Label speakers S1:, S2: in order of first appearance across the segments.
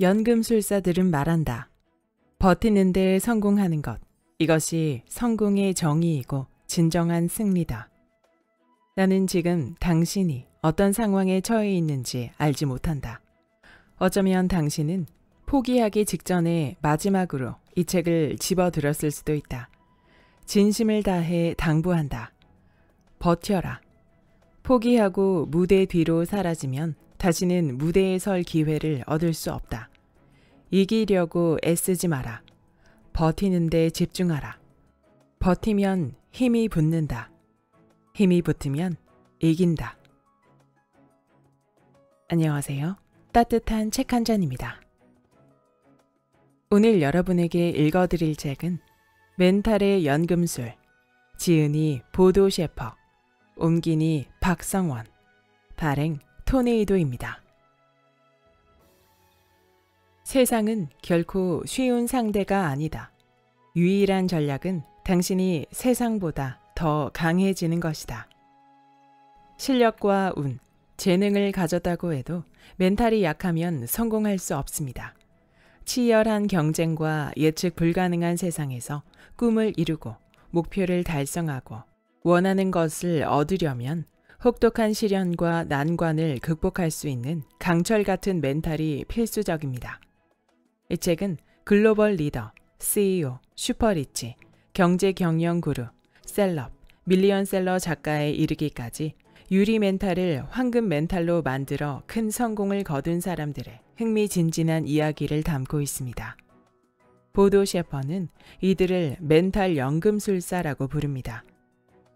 S1: 연금술사들은 말한다. 버티는 데 성공하는 것. 이것이 성공의 정의이고 진정한 승리다. 나는 지금 당신이 어떤 상황에 처해 있는지 알지 못한다. 어쩌면 당신은 포기하기 직전에 마지막으로 이 책을 집어들었을 수도 있다. 진심을 다해 당부한다. 버텨라. 포기하고 무대 뒤로 사라지면 다시는 무대에 설 기회를 얻을 수 없다. 이기려고 애쓰지 마라. 버티는데 집중하라. 버티면 힘이 붙는다. 힘이 붙으면 이긴다. 안녕하세요. 따뜻한 책 한 잔입니다. 오늘 여러분에게 읽어드릴 책은 멘탈의 연금술, 지은이 보도 셰퍼, 옮기니 박성원, 발행 토네이도입니다. 세상은 결코 쉬운 상대가 아니다. 유일한 전략은 당신이 세상보다 더 강해지는 것이다. 실력과 운, 재능을 가졌다고 해도 멘탈이 약하면 성공할 수 없습니다. 치열한 경쟁과 예측 불가능한 세상에서 꿈을 이루고 목표를 달성하고 원하는 것을 얻으려면 혹독한 시련과 난관을 극복할 수 있는 강철 같은 멘탈이 필수적입니다. 이 책은 글로벌 리더, CEO, 슈퍼리치, 경제 경영 구루, 셀럽, 밀리언셀러 작가에 이르기까지 유리 멘탈을 황금 멘탈로 만들어 큰 성공을 거둔 사람들의 흥미진진한 이야기를 담고 있습니다. 보도 셰퍼는 이들을 멘탈 연금술사라고 부릅니다.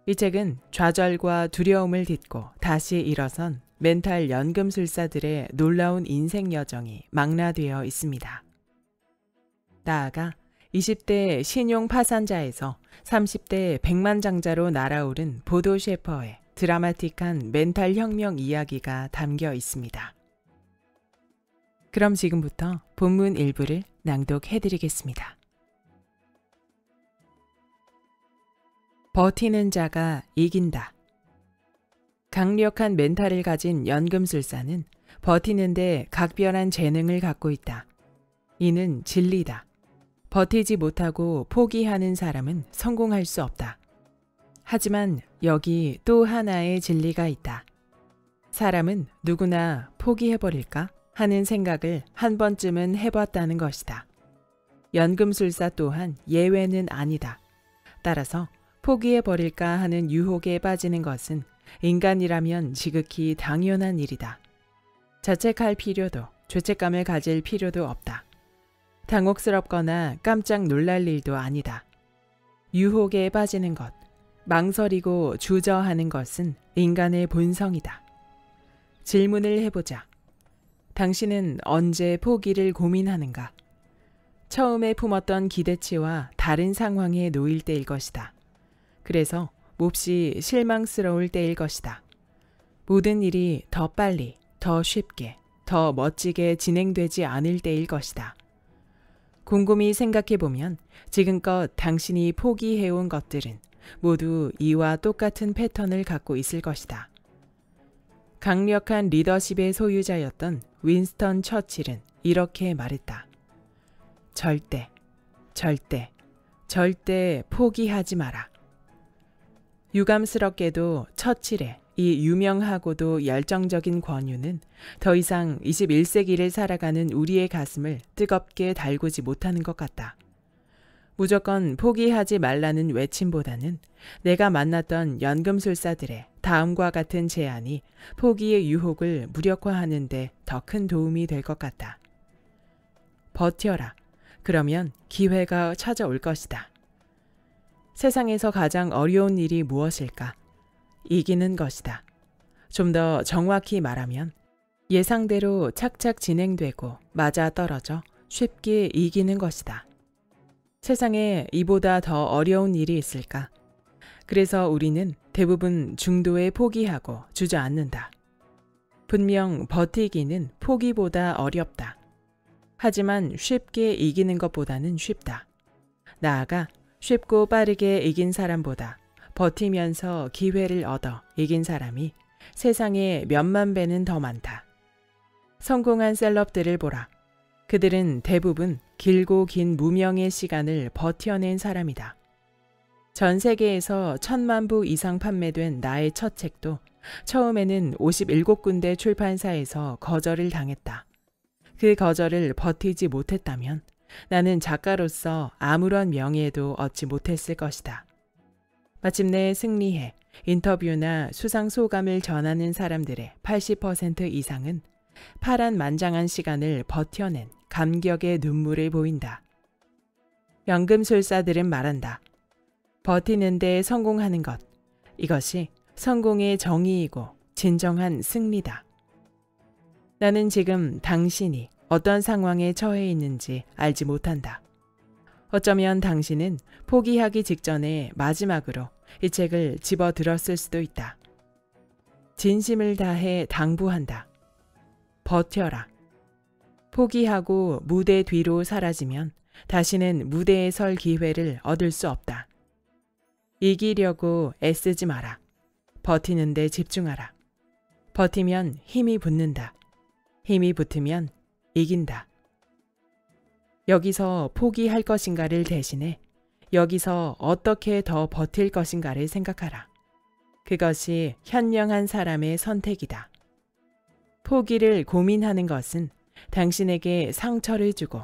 S1: 이 책은 좌절과 두려움을 딛고 다시 일어선 멘탈 연금술사들의 놀라운 인생 여정이 망라되어 있습니다. 나아가 20대 신용 파산자에서 30대 백만장자로 날아오른 보도 셰퍼의 드라마틱한 멘탈 혁명 이야기가 담겨 있습니다. 그럼 지금부터 본문 일부를 낭독해 드리겠습니다. 버티는 자가 이긴다. 강력한 멘탈을 가진 연금술사는 버티는데 각별한 재능을 갖고 있다. 이는 진리다. 버티지 못하고 포기하는 사람은 성공할 수 없다. 하지만 여기 또 하나의 진리가 있다. 사람은 누구나 포기해버릴까 하는 생각을 한 번쯤은 해봤다는 것이다. 연금술사 또한 예외는 아니다. 따라서 포기해버릴까 하는 유혹에 빠지는 것은 인간이라면 지극히 당연한 일이다. 자책할 필요도 죄책감을 가질 필요도 없다. 당혹스럽거나 깜짝 놀랄 일도 아니다. 유혹에 빠지는 것, 망설이고 주저하는 것은 인간의 본성이다. 질문을 해보자. 당신은 언제 포기를 고민하는가? 처음에 품었던 기대치와 다른 상황에 놓일 때일 것이다. 그래서 몹시 실망스러울 때일 것이다. 모든 일이 더 빨리, 더 쉽게, 더 멋지게 진행되지 않을 때일 것이다. 곰곰이 생각해보면 지금껏 당신이 포기해온 것들은 모두 이와 똑같은 패턴을 갖고 있을 것이다. 강력한 리더십의 소유자였던 윈스턴 처칠은 이렇게 말했다. 절대, 절대, 절대 포기하지 마라. 유감스럽게도 처칠의 이 유명하고도 열정적인 권유는 더 이상 21세기를 살아가는 우리의 가슴을 뜨겁게 달구지 못하는 것 같다. 무조건 포기하지 말라는 외침보다는 내가 만났던 연금술사들의 다음과 같은 제안이 포기의 유혹을 무력화하는데 더 큰 도움이 될 것 같다. 버텨라. 그러면 기회가 찾아올 것이다. 세상에서 가장 어려운 일이 무엇일까? 이기는 것이다. 좀 더 정확히 말하면 예상대로 착착 진행되고 맞아 떨어져 쉽게 이기는 것이다. 세상에 이보다 더 어려운 일이 있을까? 그래서 우리는 대부분 중도에 포기하고 주저앉는다. 분명 버티기는 포기보다 어렵다. 하지만 쉽게 이기는 것보다는 쉽다. 나아가 쉽고 빠르게 이긴 사람보다 버티면서 기회를 얻어 이긴 사람이 세상에 몇만 배는 더 많다. 성공한 셀럽들을 보라. 그들은 대부분 길고 긴 무명의 시간을 버텨낸 사람이다. 전 세계에서 천만 부 이상 판매된 나의 첫 책도 처음에는 57군데 출판사에서 거절을 당했다. 그 거절을 버티지 못했다면 나는 작가로서 아무런 명예도 얻지 못했을 것이다. 마침내 승리해 인터뷰나 수상 소감을 전하는 사람들의 80% 이상은 파란 만장한 시간을 버텨낸 감격의 눈물을 보인다. 연금술사들은 말한다. 버티는데 성공하는 것. 이것이 성공의 정의이고 진정한 승리다. 나는 지금 당신이 어떤 상황에 처해 있는지 알지 못한다. 어쩌면 당신은 포기하기 직전에 마지막으로 이 책을 집어 들었을 수도 있다. 진심을 다해 당부한다. 버텨라. 포기하고 무대 뒤로 사라지면 다시는 무대에 설 기회를 얻을 수 없다. 이기려고 애쓰지 마라. 버티는 데 집중하라. 버티면 힘이 붙는다. 힘이 붙으면 이긴다. 여기서 포기할 것인가를 대신해 여기서 어떻게 더 버틸 것인가를 생각하라. 그것이 현명한 사람의 선택이다. 포기를 고민하는 것은 당신에게 상처를 주고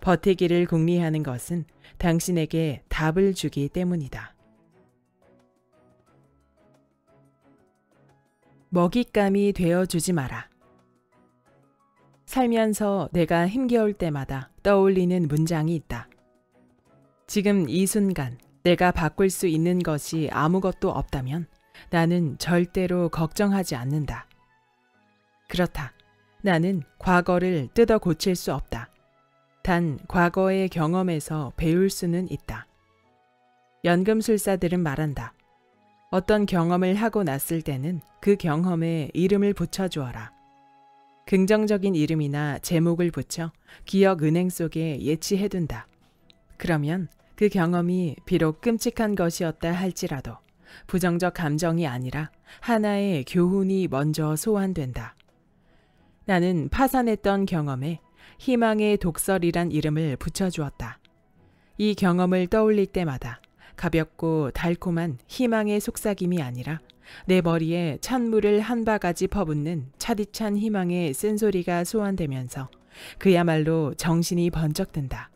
S1: 버티기를 궁리하는 것은 당신에게 답을 주기 때문이다. 먹잇감이 되어 주지 마라. 살면서 내가 힘겨울 때마다 떠올리는 문장이 있다. 지금 이 순간 내가 바꿀 수 있는 것이 아무것도 없다면 나는 절대로 걱정하지 않는다. 그렇다. 나는 과거를 뜯어 고칠 수 없다. 단 과거의 경험에서 배울 수는 있다. 연금술사들은 말한다. 어떤 경험을 하고 났을 때는 그 경험에 이름을 붙여주어라. 긍정적인 이름이나 제목을 붙여 기억 은행 속에 예치해둔다. 그러면 그 경험이 비록 끔찍한 것이었다 할지라도 부정적 감정이 아니라 하나의 교훈이 먼저 소환된다. 나는 파산했던 경험에 희망의 독설이란 이름을 붙여주었다. 이 경험을 떠올릴 때마다 가볍고 달콤한 희망의 속삭임이 아니라 내 머리에 찬물을 한 바가지 퍼붓는 차디찬 희망의 쓴소리가 소환되면서 그야말로 정신이 번쩍 든다.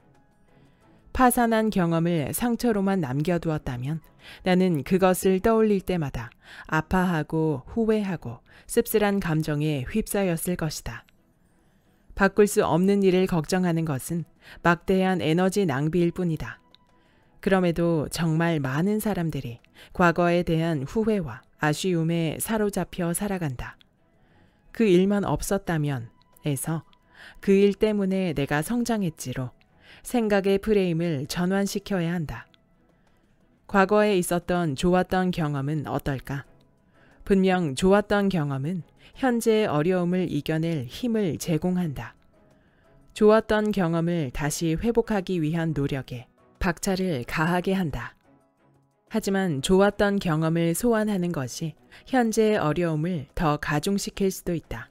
S1: 파산한 경험을 상처로만 남겨두었다면 나는 그것을 떠올릴 때마다 아파하고 후회하고 씁쓸한 감정에 휩싸였을 것이다. 바꿀 수 없는 일을 걱정하는 것은 막대한 에너지 낭비일 뿐이다. 그럼에도 정말 많은 사람들이 과거에 대한 후회와 아쉬움에 사로잡혀 살아간다. 그 일만 없었다면 에서 그 일 때문에 내가 성장했지로 생각의 프레임을 전환시켜야 한다. 과거에 있었던 좋았던 경험은 어떨까? 분명 좋았던 경험은 현재의 어려움을 이겨낼 힘을 제공한다. 좋았던 경험을 다시 회복하기 위한 노력에 박차를 가하게 한다. 하지만 좋았던 경험을 소환하는 것이 현재의 어려움을 더 가중시킬 수도 있다.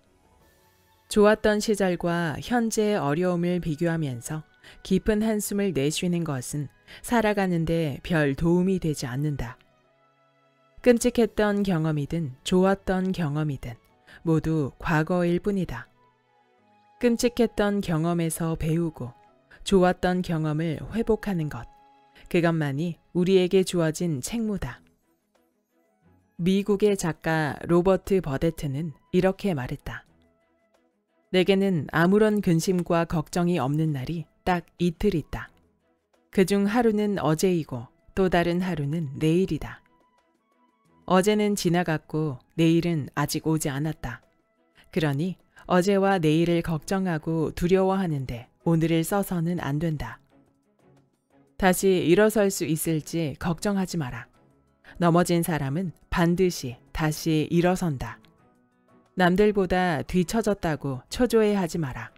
S1: 좋았던 시절과 현재의 어려움을 비교하면서 깊은 한숨을 내쉬는 것은 살아가는데 별 도움이 되지 않는다. 끔찍했던 경험이든 좋았던 경험이든 모두 과거일 뿐이다. 끔찍했던 경험에서 배우고 좋았던 경험을 회복하는 것. 그것만이 우리에게 주어진 책무다. 미국의 작가 로버트 버데트는 이렇게 말했다. 내게는 아무런 근심과 걱정이 없는 날이 딱 이틀 있다. 그 중 하루는 어제이고 또 다른 하루는 내일이다. 어제는 지나갔고 내일은 아직 오지 않았다. 그러니 어제와 내일을 걱정하고 두려워하는데 오늘을 써서는 안 된다. 다시 일어설 수 있을지 걱정하지 마라. 넘어진 사람은 반드시 다시 일어선다. 남들보다 뒤처졌다고 초조해하지 마라.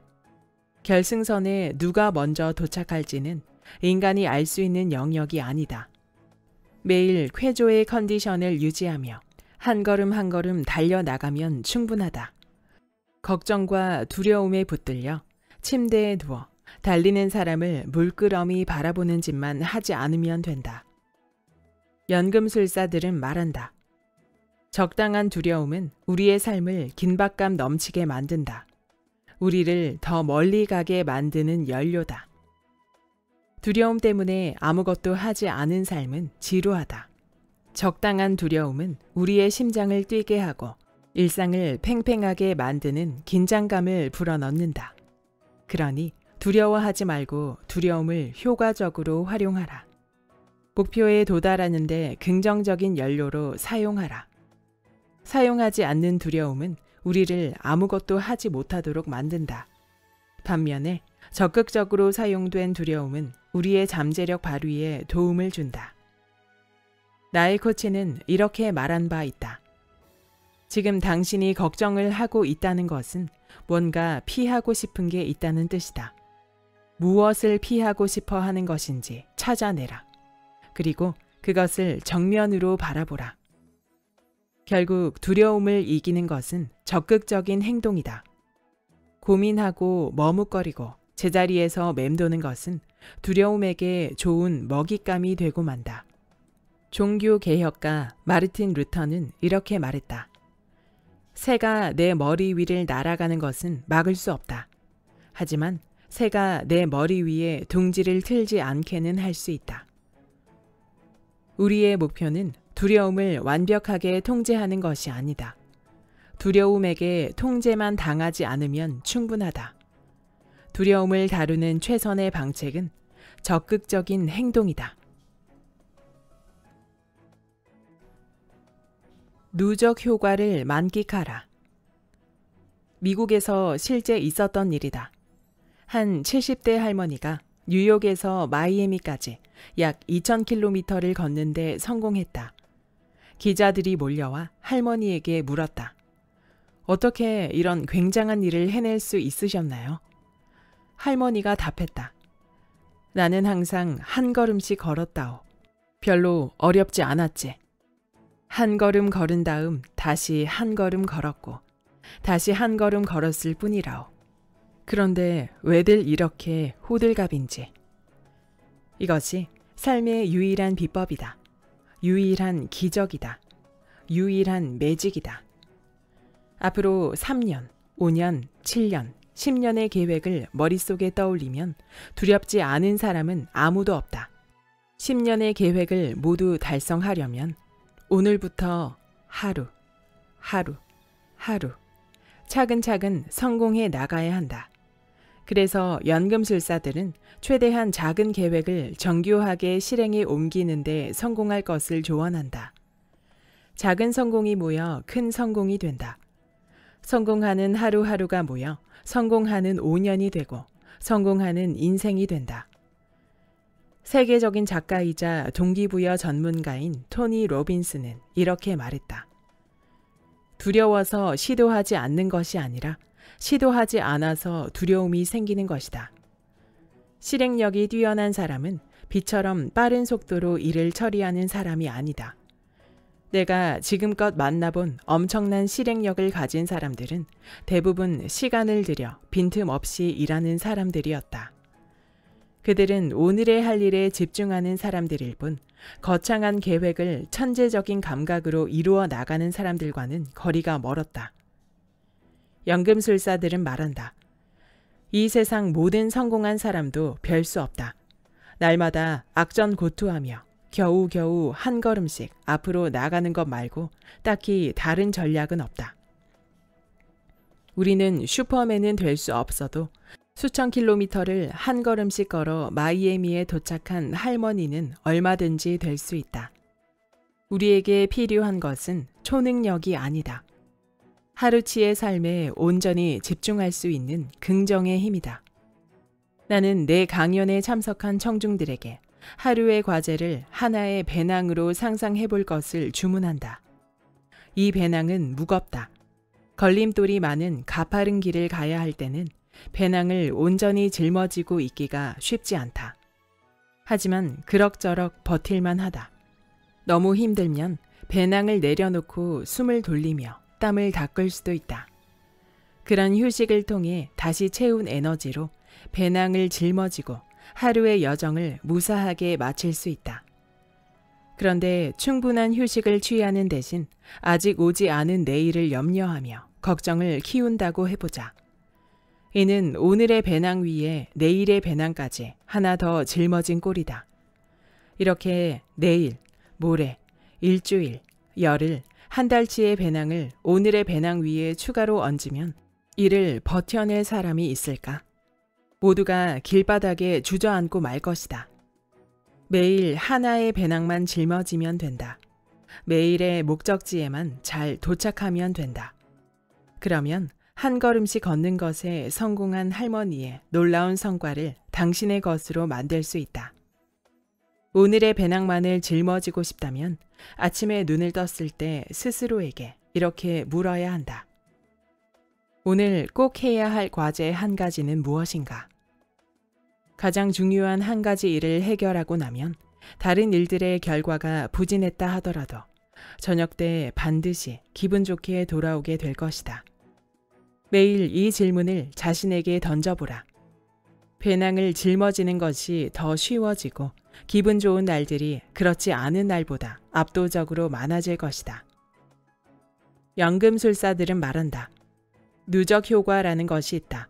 S1: 결승선에 누가 먼저 도착할지는 인간이 알 수 있는 영역이 아니다. 매일 쾌조의 컨디션을 유지하며 한 걸음 한 걸음 달려나가면 충분하다. 걱정과 두려움에 붙들려 침대에 누워 달리는 사람을 물끄러미 바라보는 짓만 하지 않으면 된다. 연금술사들은 말한다. 적당한 두려움은 우리의 삶을 긴박감 넘치게 만든다. 우리를 더 멀리 가게 만드는 연료다. 두려움 때문에 아무것도 하지 않은 삶은 지루하다. 적당한 두려움은 우리의 심장을 뛰게 하고 일상을 팽팽하게 만드는 긴장감을 불어넣는다. 그러니 두려워하지 말고 두려움을 효과적으로 활용하라. 목표에 도달하는데 긍정적인 연료로 사용하라. 사용하지 않는 두려움은 우리를 아무것도 하지 못하도록 만든다. 반면에 적극적으로 사용된 두려움은 우리의 잠재력 발휘에 도움을 준다. 나의 코치는 이렇게 말한 바 있다. 지금 당신이 걱정을 하고 있다는 것은 뭔가 피하고 싶은 게 있다는 뜻이다. 무엇을 피하고 싶어 하는 것인지 찾아내라. 그리고 그것을 정면으로 바라보라. 결국 두려움을 이기는 것은 적극적인 행동이다. 고민하고 머뭇거리고 제자리에서 맴도는 것은 두려움에게 좋은 먹잇감이 되고 만다. 종교 개혁가 마르틴 루터는 이렇게 말했다. 새가 내 머리 위를 날아가는 것은 막을 수 없다. 하지만 새가 내 머리 위에 둥지를 틀지 않게는 할 수 있다. 우리의 목표는 두려움을 완벽하게 통제하는 것이 아니다. 두려움에게 통제만 당하지 않으면 충분하다. 두려움을 다루는 최선의 방책은 적극적인 행동이다. 누적 효과를 만끽하라. 미국에서 실제 있었던 일이다. 한 70대 할머니가 뉴욕에서 마이애미까지 약 2,000km를 걷는데 성공했다. 기자들이 몰려와 할머니에게 물었다. 어떻게 이런 굉장한 일을 해낼 수 있으셨나요? 할머니가 답했다. 나는 항상 한 걸음씩 걸었다오. 별로 어렵지 않았지. 한 걸음 걸은 다음 다시 한 걸음 걸었고 다시 한 걸음 걸었을 뿐이라오. 그런데 왜들 이렇게 호들갑인지. 이것이 삶의 유일한 비법이다. 유일한 기적이다. 유일한 매직이다. 앞으로 3년, 5년, 7년, 10년의 계획을 머릿속에 떠올리면 두렵지 않은 사람은 아무도 없다. 10년의 계획을 모두 달성하려면 오늘부터 하루, 하루, 하루, 차근차근 성공해 나가야 한다. 그래서 연금술사들은 최대한 작은 계획을 정교하게 실행에 옮기는데 성공할 것을 조언한다. 작은 성공이 모여 큰 성공이 된다. 성공하는 하루하루가 모여 성공하는 5년이 되고 성공하는 인생이 된다. 세계적인 작가이자 동기부여 전문가인 토니 로빈스는 이렇게 말했다. 두려워서 시도하지 않는 것이 아니라 시도하지 않아서 두려움이 생기는 것이다. 실행력이 뛰어난 사람은 비처럼 빠른 속도로 일을 처리하는 사람이 아니다. 내가 지금껏 만나본 엄청난 실행력을 가진 사람들은 대부분 시간을 들여 빈틈없이 일하는 사람들이었다. 그들은 오늘의 할 일에 집중하는 사람들일 뿐 거창한 계획을 천재적인 감각으로 이루어 나가는 사람들과는 거리가 멀었다. 연금술사들은 말한다. 이 세상 모든 성공한 사람도 별 수 없다. 날마다 악전고투하며 겨우겨우 한 걸음씩 앞으로 나가는 것 말고 딱히 다른 전략은 없다. 우리는 슈퍼맨은 될 수 없어도 수천 킬로미터를 한 걸음씩 걸어 마이애미에 도착한 할머니는 얼마든지 될 수 있다. 우리에게 필요한 것은 초능력이 아니다. 하루치의 삶에 온전히 집중할 수 있는 긍정의 힘이다. 나는 내 강연에 참석한 청중들에게 하루의 과제를 하나의 배낭으로 상상해 볼 것을 주문한다. 이 배낭은 무겁다. 걸림돌이 많은 가파른 길을 가야 할 때는 배낭을 온전히 짊어지고 있기가 쉽지 않다. 하지만 그럭저럭 버틸만 하다. 너무 힘들면 배낭을 내려놓고 숨을 돌리며 땀을 닦을 수도 있다. 그런 휴식을 통해 다시 채운 에너지로 배낭을 짊어지고 하루의 여정을 무사하게 마칠 수 있다. 그런데 충분한 휴식을 취하는 대신 아직 오지 않은 내일을 염려하며 걱정을 키운다고 해보자. 이는 오늘의 배낭 위에 내일의 배낭까지 하나 더 짊어진 꼴이다. 이렇게 내일, 모레, 일주일, 열흘, 한 달치의 배낭을 오늘의 배낭 위에 추가로 얹으면 이를 버텨낼 사람이 있을까? 모두가 길바닥에 주저앉고 말 것이다. 매일 하나의 배낭만 짊어지면 된다. 매일의 목적지에만 잘 도착하면 된다. 그러면 한 걸음씩 걷는 것에 성공한 할머니의 놀라운 성과를 당신의 것으로 만들 수 있다. 오늘의 배낭만을 짊어지고 싶다면 아침에 눈을 떴을 때 스스로에게 이렇게 물어야 한다. 오늘 꼭 해야 할 과제 한 가지는 무엇인가? 가장 중요한 한 가지 일을 해결하고 나면 다른 일들의 결과가 부진했다 하더라도 저녁 때 반드시 기분 좋게 돌아오게 될 것이다. 매일 이 질문을 자신에게 던져보라. 배낭을 짊어지는 것이 더 쉬워지고 기분 좋은 날들이 그렇지 않은 날보다 압도적으로 많아질 것이다. 연금술사들은 말한다. 누적 효과라는 것이 있다.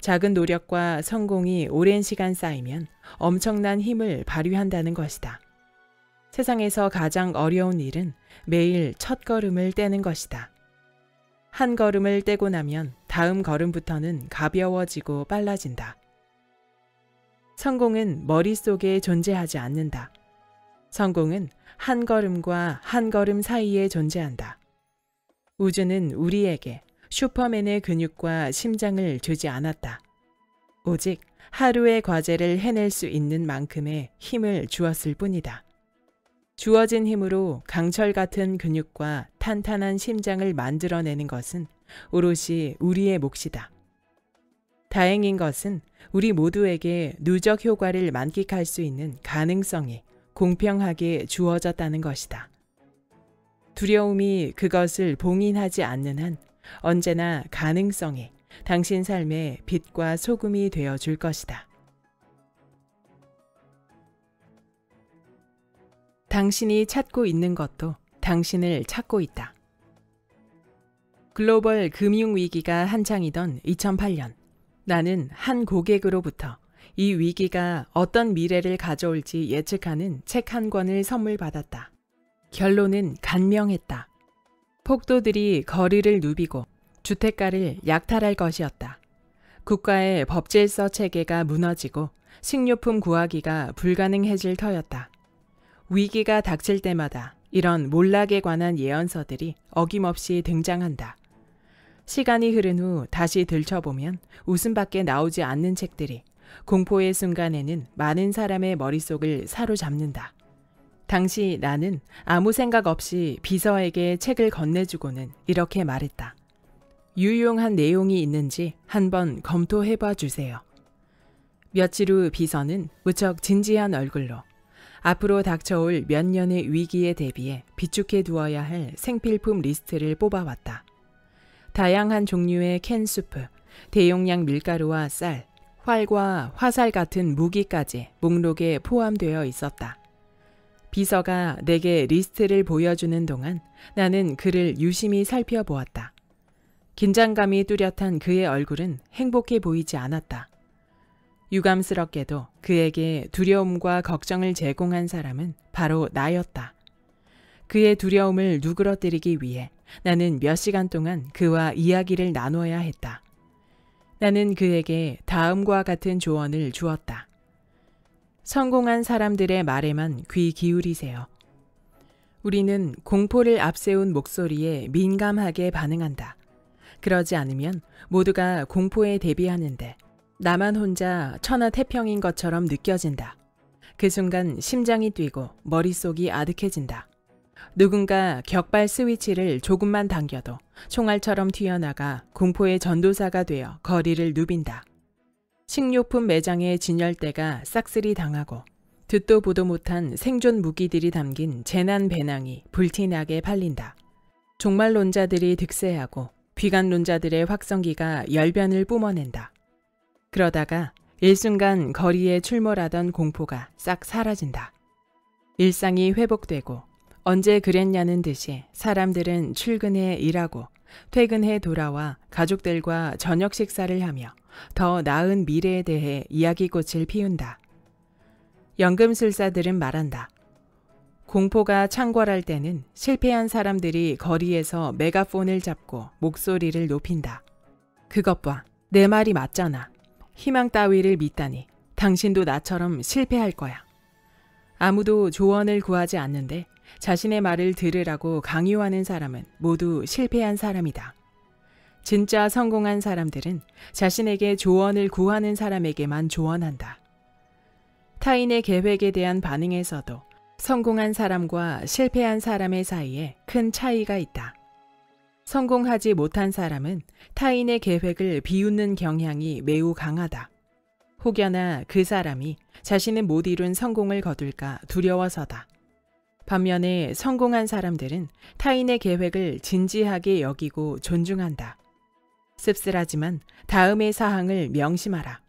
S1: 작은 노력과 성공이 오랜 시간 쌓이면 엄청난 힘을 발휘한다는 것이다. 세상에서 가장 어려운 일은 매일 첫 걸음을 떼는 것이다. 한 걸음을 떼고 나면 다음 걸음부터는 가벼워지고 빨라진다. 성공은 머릿속에 존재하지 않는다. 성공은 한 걸음과 한 걸음 사이에 존재한다. 우주는 우리에게 슈퍼맨의 근육과 심장을 주지 않았다. 오직 하루의 과제를 해낼 수 있는 만큼의 힘을 주었을 뿐이다. 주어진 힘으로 강철 같은 근육과 탄탄한 심장을 만들어내는 것은 오롯이 우리의 몫이다. 다행인 것은 우리 모두에게 누적 효과를 만끽할 수 있는 가능성이 공평하게 주어졌다는 것이다. 두려움이 그것을 봉인하지 않는 한 언제나 가능성이 당신 삶의 빛과 소금이 되어 줄 것이다. 당신이 찾고 있는 것도 당신을 찾고 있다. 글로벌 금융위기가 한창이던 2008년, 나는 한 고객으로부터 이 위기가 어떤 미래를 가져올지 예측하는 책 한 권을 선물 받았다. 결론은 간명했다. 폭도들이 거리를 누비고 주택가를 약탈할 것이었다. 국가의 법질서 체계가 무너지고 식료품 구하기가 불가능해질 터였다. 위기가 닥칠 때마다 이런 몰락에 관한 예언서들이 어김없이 등장한다. 시간이 흐른 후 다시 들춰보면 웃음밖에 나오지 않는 책들이 공포의 순간에는 많은 사람의 머릿속을 사로잡는다. 당시 나는 아무 생각 없이 비서에게 책을 건네주고는 이렇게 말했다. 유용한 내용이 있는지 한번 검토해 봐 주세요. 며칠 후 비서는 무척 진지한 얼굴로 앞으로 닥쳐올 몇 년의 위기에 대비해 비축해 두어야 할 생필품 리스트를 뽑아왔다. 다양한 종류의 캔 수프, 대용량 밀가루와 쌀, 활과 화살 같은 무기까지 목록에 포함되어 있었다. 비서가 내게 리스트를 보여주는 동안 나는 그를 유심히 살펴보았다. 긴장감이 뚜렷한 그의 얼굴은 행복해 보이지 않았다. 유감스럽게도 그에게 두려움과 걱정을 제공한 사람은 바로 나였다. 그의 두려움을 누그러뜨리기 위해 나는 몇 시간 동안 그와 이야기를 나눠야 했다. 나는 그에게 다음과 같은 조언을 주었다. 성공한 사람들의 말에만 귀 기울이세요. 우리는 공포를 앞세운 목소리에 민감하게 반응한다. 그러지 않으면 모두가 공포에 대비하는데 나만 혼자 천하태평인 것처럼 느껴진다. 그 순간 심장이 뛰고 머릿속이 아득해진다. 누군가 격발 스위치를 조금만 당겨도 총알처럼 튀어나가 공포의 전도사가 되어 거리를 누빈다. 식료품 매장의 진열대가 싹쓸이 당하고 듣도 보도 못한 생존 무기들이 담긴 재난 배낭이 불티나게 팔린다. 종말론자들이 득세하고 비관론자들의 확성기가 열변을 뿜어낸다. 그러다가 일순간 거리에 출몰하던 공포가 싹 사라진다. 일상이 회복되고 언제 그랬냐는 듯이 사람들은 출근해 일하고 퇴근해 돌아와 가족들과 저녁 식사를 하며 더 나은 미래에 대해 이야기꽃을 피운다. 연금술사들은 말한다. 공포가 창궐할 때는 실패한 사람들이 거리에서 메가폰을 잡고 목소리를 높인다. 그것 봐. 내 말이 맞잖아. 희망 따위를 믿다니. 당신도 나처럼 실패할 거야. 아무도 조언을 구하지 않는데 자신의 말을 들으라고 강요하는 사람은 모두 실패한 사람이다. 진짜 성공한 사람들은 자신에게 조언을 구하는 사람에게만 조언한다. 타인의 계획에 대한 반응에서도 성공한 사람과 실패한 사람의 사이에 큰 차이가 있다. 성공하지 못한 사람은 타인의 계획을 비웃는 경향이 매우 강하다. 혹여나 그 사람이 자신은 못 이룬 성공을 거둘까 두려워서다. 반면에 성공한 사람들은 타인의 계획을 진지하게 여기고 존중한다. 씁쓸하지만 다음의 사항을 명심하라.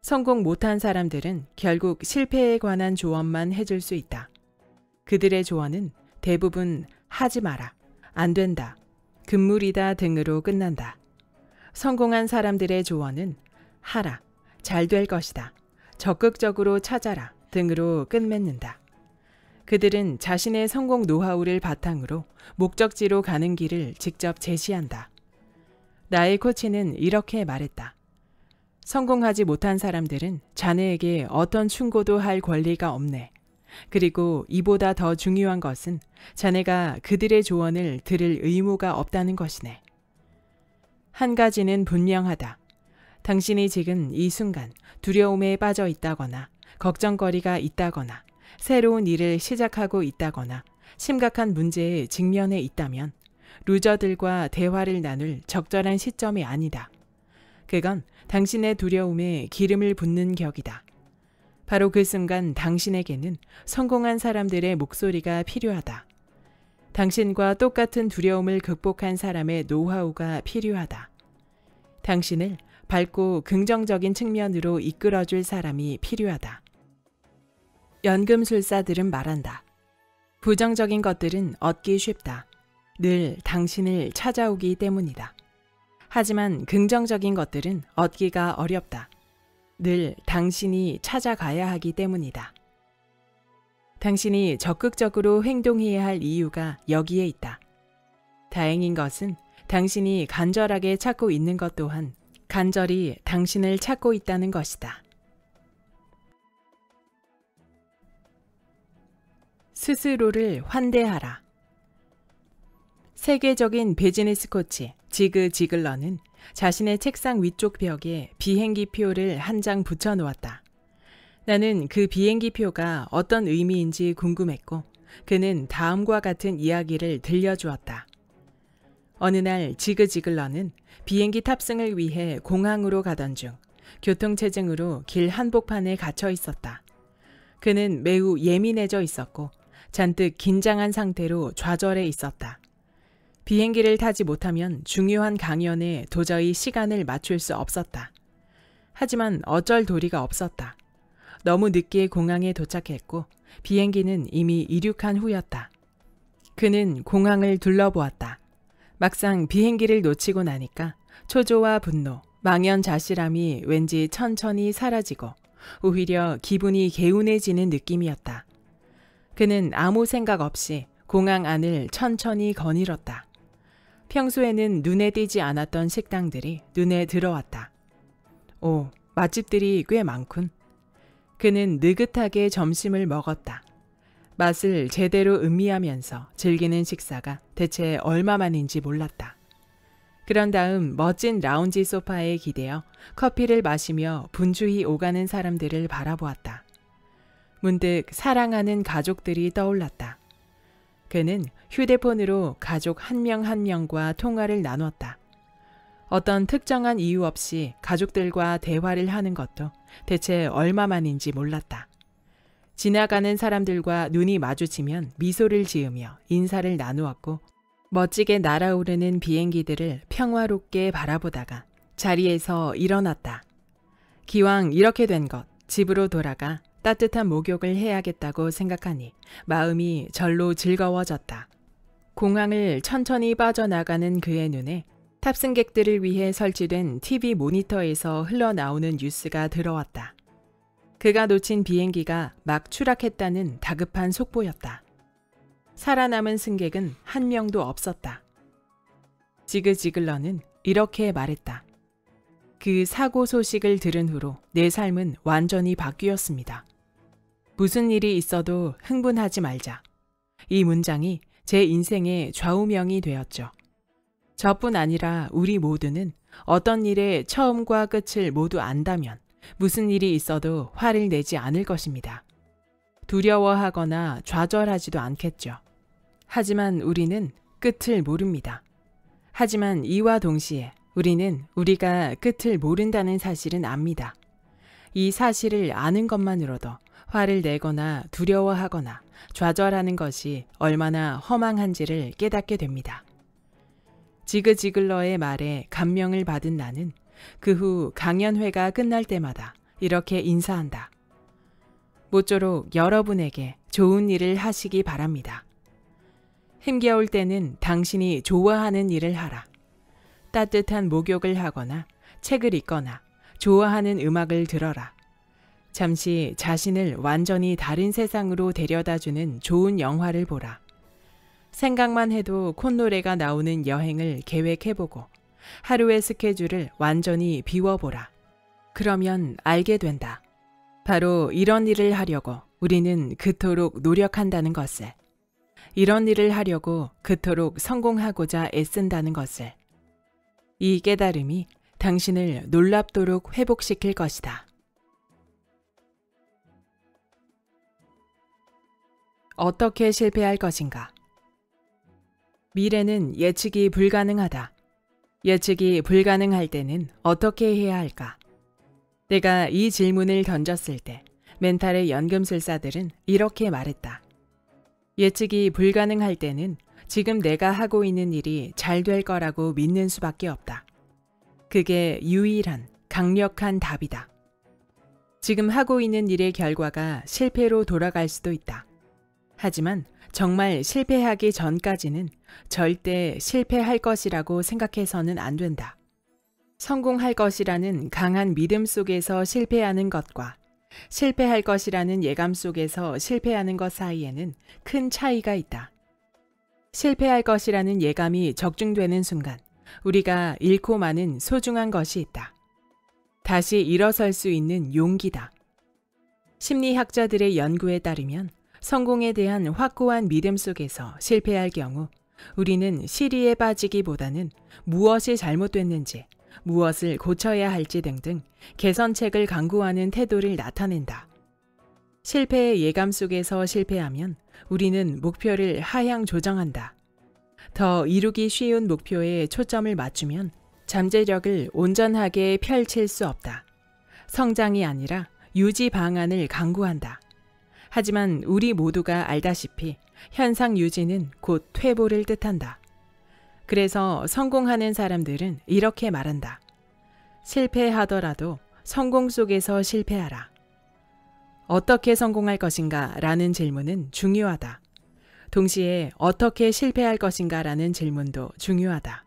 S1: 성공 못한 사람들은 결국 실패에 관한 조언만 해줄 수 있다. 그들의 조언은 대부분 하지 마라, 안 된다, 금물이다 등으로 끝난다. 성공한 사람들의 조언은 하라, 잘 될 것이다, 적극적으로 찾아라 등으로 끝맺는다. 그들은 자신의 성공 노하우를 바탕으로 목적지로 가는 길을 직접 제시한다. 나의 코치는 이렇게 말했다. 성공하지 못한 사람들은 자네에게 어떤 충고도 할 권리가 없네. 그리고 이보다 더 중요한 것은 자네가 그들의 조언을 들을 의무가 없다는 것이네. 한 가지는 분명하다. 당신이 지금 이 순간 두려움에 빠져 있다거나 걱정거리가 있다거나 새로운 일을 시작하고 있다거나 심각한 문제에 직면해 있다면 루저들과 대화를 나눌 적절한 시점이 아니다. 그건 당신의 두려움에 기름을 붓는 격이다. 바로 그 순간 당신에게는 성공한 사람들의 목소리가 필요하다. 당신과 똑같은 두려움을 극복한 사람의 노하우가 필요하다. 당신을 밝고 긍정적인 측면으로 이끌어줄 사람이 필요하다. 연금술사들은 말한다. 부정적인 것들은 얻기 쉽다. 늘 당신을 찾아오기 때문이다. 하지만 긍정적인 것들은 얻기가 어렵다. 늘 당신이 찾아가야 하기 때문이다. 당신이 적극적으로 행동해야 할 이유가 여기에 있다. 다행인 것은 당신이 간절하게 찾고 있는 것 또한 간절히 당신을 찾고 있다는 것이다. 스스로를 환대하라. 세계적인 비즈니스 코치 지그 지글러는 자신의 책상 위쪽 벽에 비행기 표를 한 장 붙여 놓았다. 나는 그 비행기 표가 어떤 의미인지 궁금했고 그는 다음과 같은 이야기를 들려주었다. 어느 날 지그 지글러는 비행기 탑승을 위해 공항으로 가던 중 교통체증으로 길 한복판에 갇혀 있었다. 그는 매우 예민해져 있었고 잔뜩 긴장한 상태로 좌절해 있었다. 비행기를 타지 못하면 중요한 강연에 도저히 시간을 맞출 수 없었다. 하지만 어쩔 도리가 없었다. 너무 늦게 공항에 도착했고 비행기는 이미 이륙한 후였다. 그는 공항을 둘러보았다. 막상 비행기를 놓치고 나니까 초조와 분노, 망연자실함이 왠지 천천히 사라지고 오히려 기분이 개운해지는 느낌이었다. 그는 아무 생각 없이 공항 안을 천천히 거닐었다. 평소에는 눈에 띄지 않았던 식당들이 눈에 들어왔다. 오, 맛집들이 꽤 많군. 그는 느긋하게 점심을 먹었다. 맛을 제대로 음미하면서 즐기는 식사가 대체 얼마만인지 몰랐다. 그런 다음 멋진 라운지 소파에 기대어 커피를 마시며 분주히 오가는 사람들을 바라보았다. 문득 사랑하는 가족들이 떠올랐다. 그는 휴대폰으로 가족 한 명한 한 명과 통화를 나눴다. 어떤 특정한 이유 없이 가족들과 대화를 하는 것도 대체 얼마만인지 몰랐다. 지나가는 사람들과 눈이 마주치면 미소를 지으며 인사를 나누었고 멋지게 날아오르는 비행기들을 평화롭게 바라보다가 자리에서 일어났다. 기왕 이렇게 된 것, 집으로 돌아가 따뜻한 목욕을 해야겠다고 생각하니 마음이 절로 즐거워졌다. 공항을 천천히 빠져나가는 그의 눈에 탑승객들을 위해 설치된 TV 모니터에서 흘러나오는 뉴스가 들어왔다. 그가 놓친 비행기가 막 추락했다는 다급한 속보였다. 살아남은 승객은 한 명도 없었다. 지그지글러는 이렇게 말했다. 그 사고 소식을 들은 후로 내 삶은 완전히 바뀌었습니다. 무슨 일이 있어도 흥분하지 말자. 이 문장이 제 인생의 좌우명이 되었죠. 저뿐 아니라 우리 모두는 어떤 일의 처음과 끝을 모두 안다면 무슨 일이 있어도 화를 내지 않을 것입니다. 두려워하거나 좌절하지도 않겠죠. 하지만 우리는 끝을 모릅니다. 하지만 이와 동시에 우리는 우리가 끝을 모른다는 사실은 압니다. 이 사실을 아는 것만으로도 화를 내거나 두려워하거나 좌절하는 것이 얼마나 허망한지를 깨닫게 됩니다. 지그지글러의 말에 감명을 받은 나는 그 후 강연회가 끝날 때마다 이렇게 인사한다. 모쪼록 여러분에게 좋은 일을 하시기 바랍니다. 힘겨울 때는 당신이 좋아하는 일을 하라. 따뜻한 목욕을 하거나 책을 읽거나 좋아하는 음악을 들어라. 잠시 자신을 완전히 다른 세상으로 데려다 주는 좋은 영화를 보라. 생각만 해도 콧노래가 나오는 여행을 계획해보고 하루의 스케줄을 완전히 비워보라. 그러면 알게 된다. 바로 이런 일을 하려고 우리는 그토록 노력한다는 것을. 이런 일을 하려고 그토록 성공하고자 애쓴다는 것을. 이 깨달음이 당신을 놀랍도록 회복시킬 것이다. 어떻게 실패할 것인가? 미래는 예측이 불가능하다. 예측이 불가능할 때는 어떻게 해야 할까? 내가 이 질문을 던졌을 때 멘탈의 연금술사들은 이렇게 말했다. 예측이 불가능할 때는 지금 내가 하고 있는 일이 잘 될 거라고 믿는 수밖에 없다. 그게 유일한 강력한 답이다. 지금 하고 있는 일의 결과가 실패로 돌아갈 수도 있다. 하지만 정말 실패하기 전까지는 절대 실패할 것이라고 생각해서는 안 된다. 성공할 것이라는 강한 믿음 속에서 실패하는 것과 실패할 것이라는 예감 속에서 실패하는 것 사이에는 큰 차이가 있다. 실패할 것이라는 예감이 적중되는 순간 우리가 잃고 마는 소중한 것이 있다. 다시 일어설 수 있는 용기다. 심리학자들의 연구에 따르면 성공에 대한 확고한 믿음 속에서 실패할 경우 우리는 시리에 빠지기보다는 무엇이 잘못됐는지, 무엇을 고쳐야 할지 등등 개선책을 강구하는 태도를 나타낸다. 실패의 예감 속에서 실패하면 우리는 목표를 하향 조정한다. 더 이루기 쉬운 목표에 초점을 맞추면 잠재력을 온전하게 펼칠 수 없다. 성장이 아니라 유지 방안을 강구한다. 하지만 우리 모두가 알다시피 현상 유지는 곧 퇴보를 뜻한다. 그래서 성공하는 사람들은 이렇게 말한다. 실패하더라도 성공 속에서 실패하라. 어떻게 성공할 것인가 라는 질문은 중요하다. 동시에 어떻게 실패할 것인가 라는 질문도 중요하다.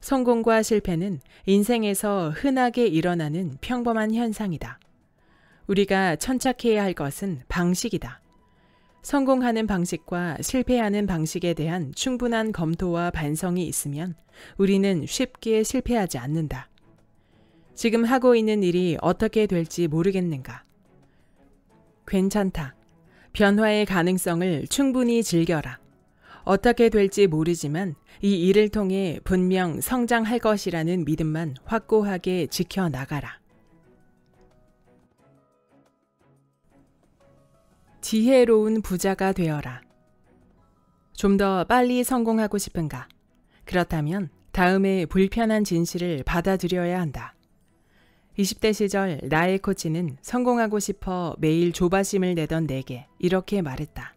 S1: 성공과 실패는 인생에서 흔하게 일어나는 평범한 현상이다. 우리가 천착해야 할 것은 방식이다. 성공하는 방식과 실패하는 방식에 대한 충분한 검토와 반성이 있으면 우리는 쉽게 실패하지 않는다. 지금 하고 있는 일이 어떻게 될지 모르겠는가? 괜찮다. 변화의 가능성을 충분히 즐겨라. 어떻게 될지 모르지만 이 일을 통해 분명 성장할 것이라는 믿음만 확고하게 지켜나가라. 지혜로운 부자가 되어라. 좀 더 빨리 성공하고 싶은가? 그렇다면 다음에 불편한 진실을 받아들여야 한다. 20대 시절 나의 코치는 성공하고 싶어 매일 조바심을 내던 내게 이렇게 말했다.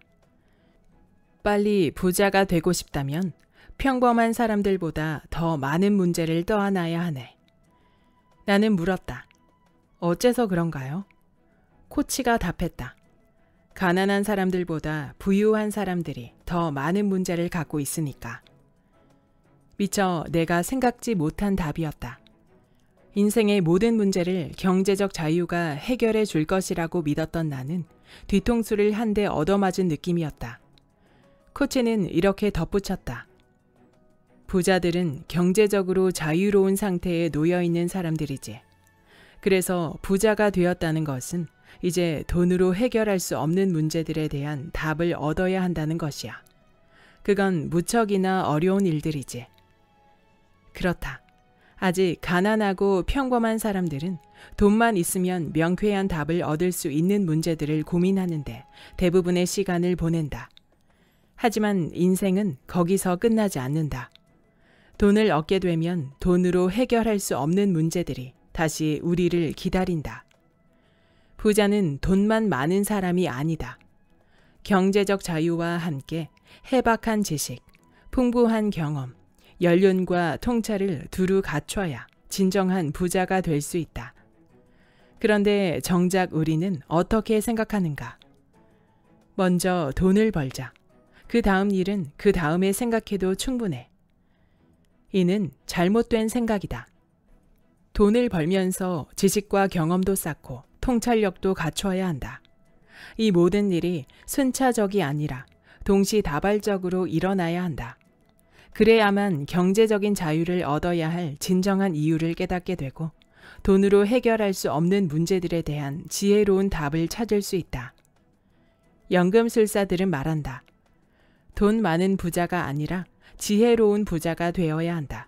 S1: 빨리 부자가 되고 싶다면 평범한 사람들보다 더 많은 문제를 떠안아야 하네. 나는 물었다. 어째서 그런가요? 코치가 답했다. 가난한 사람들보다 부유한 사람들이 더 많은 문제를 갖고 있으니까. 미처 내가 생각지 못한 답이었다. 인생의 모든 문제를 경제적 자유가 해결해 줄 것이라고 믿었던 나는 뒤통수를 한 대 얻어맞은 느낌이었다. 코치는 이렇게 덧붙였다. 부자들은 경제적으로 자유로운 상태에 놓여 있는 사람들이지. 그래서 부자가 되었다는 것은 이제 돈으로 해결할 수 없는 문제들에 대한 답을 얻어야 한다는 것이야. 그건 무척이나 어려운 일들이지. 그렇다. 아직 가난하고 평범한 사람들은 돈만 있으면 명쾌한 답을 얻을 수 있는 문제들을 고민하는데 대부분의 시간을 보낸다. 하지만 인생은 거기서 끝나지 않는다. 돈을 얻게 되면 돈으로 해결할 수 없는 문제들이 다시 우리를 기다린다. 부자는 돈만 많은 사람이 아니다. 경제적 자유와 함께 해박한 지식, 풍부한 경험, 연륜과 통찰을 두루 갖춰야 진정한 부자가 될 수 있다. 그런데 정작 우리는 어떻게 생각하는가? 먼저 돈을 벌자. 그 다음 일은 그 다음에 생각해도 충분해. 이는 잘못된 생각이다. 돈을 벌면서 지식과 경험도 쌓고 통찰력도 갖춰야 한다. 이 모든 일이 순차적이 아니라 동시다발적으로 일어나야 한다. 그래야만 경제적인 자유를 얻어야 할 진정한 이유를 깨닫게 되고 돈으로 해결할 수 없는 문제들에 대한 지혜로운 답을 찾을 수 있다. 연금술사들은 말한다. 돈 많은 부자가 아니라 지혜로운 부자가 되어야 한다.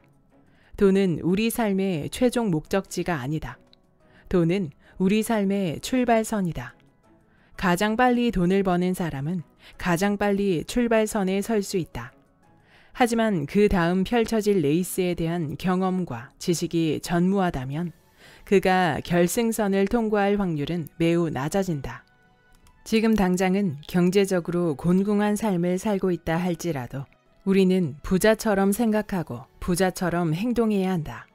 S1: 돈은 우리 삶의 최종 목적지가 아니다. 돈은 우리 삶의 출발선이다. 가장 빨리 돈을 버는 사람은 가장 빨리 출발선에 설 수 있다. 하지만 그 다음 펼쳐질 레이스에 대한 경험과 지식이 전무하다면 그가 결승선을 통과할 확률은 매우 낮아진다. 지금 당장은 경제적으로 곤궁한 삶을 살고 있다 할지라도 우리는 부자처럼 생각하고 부자처럼 행동해야 한다.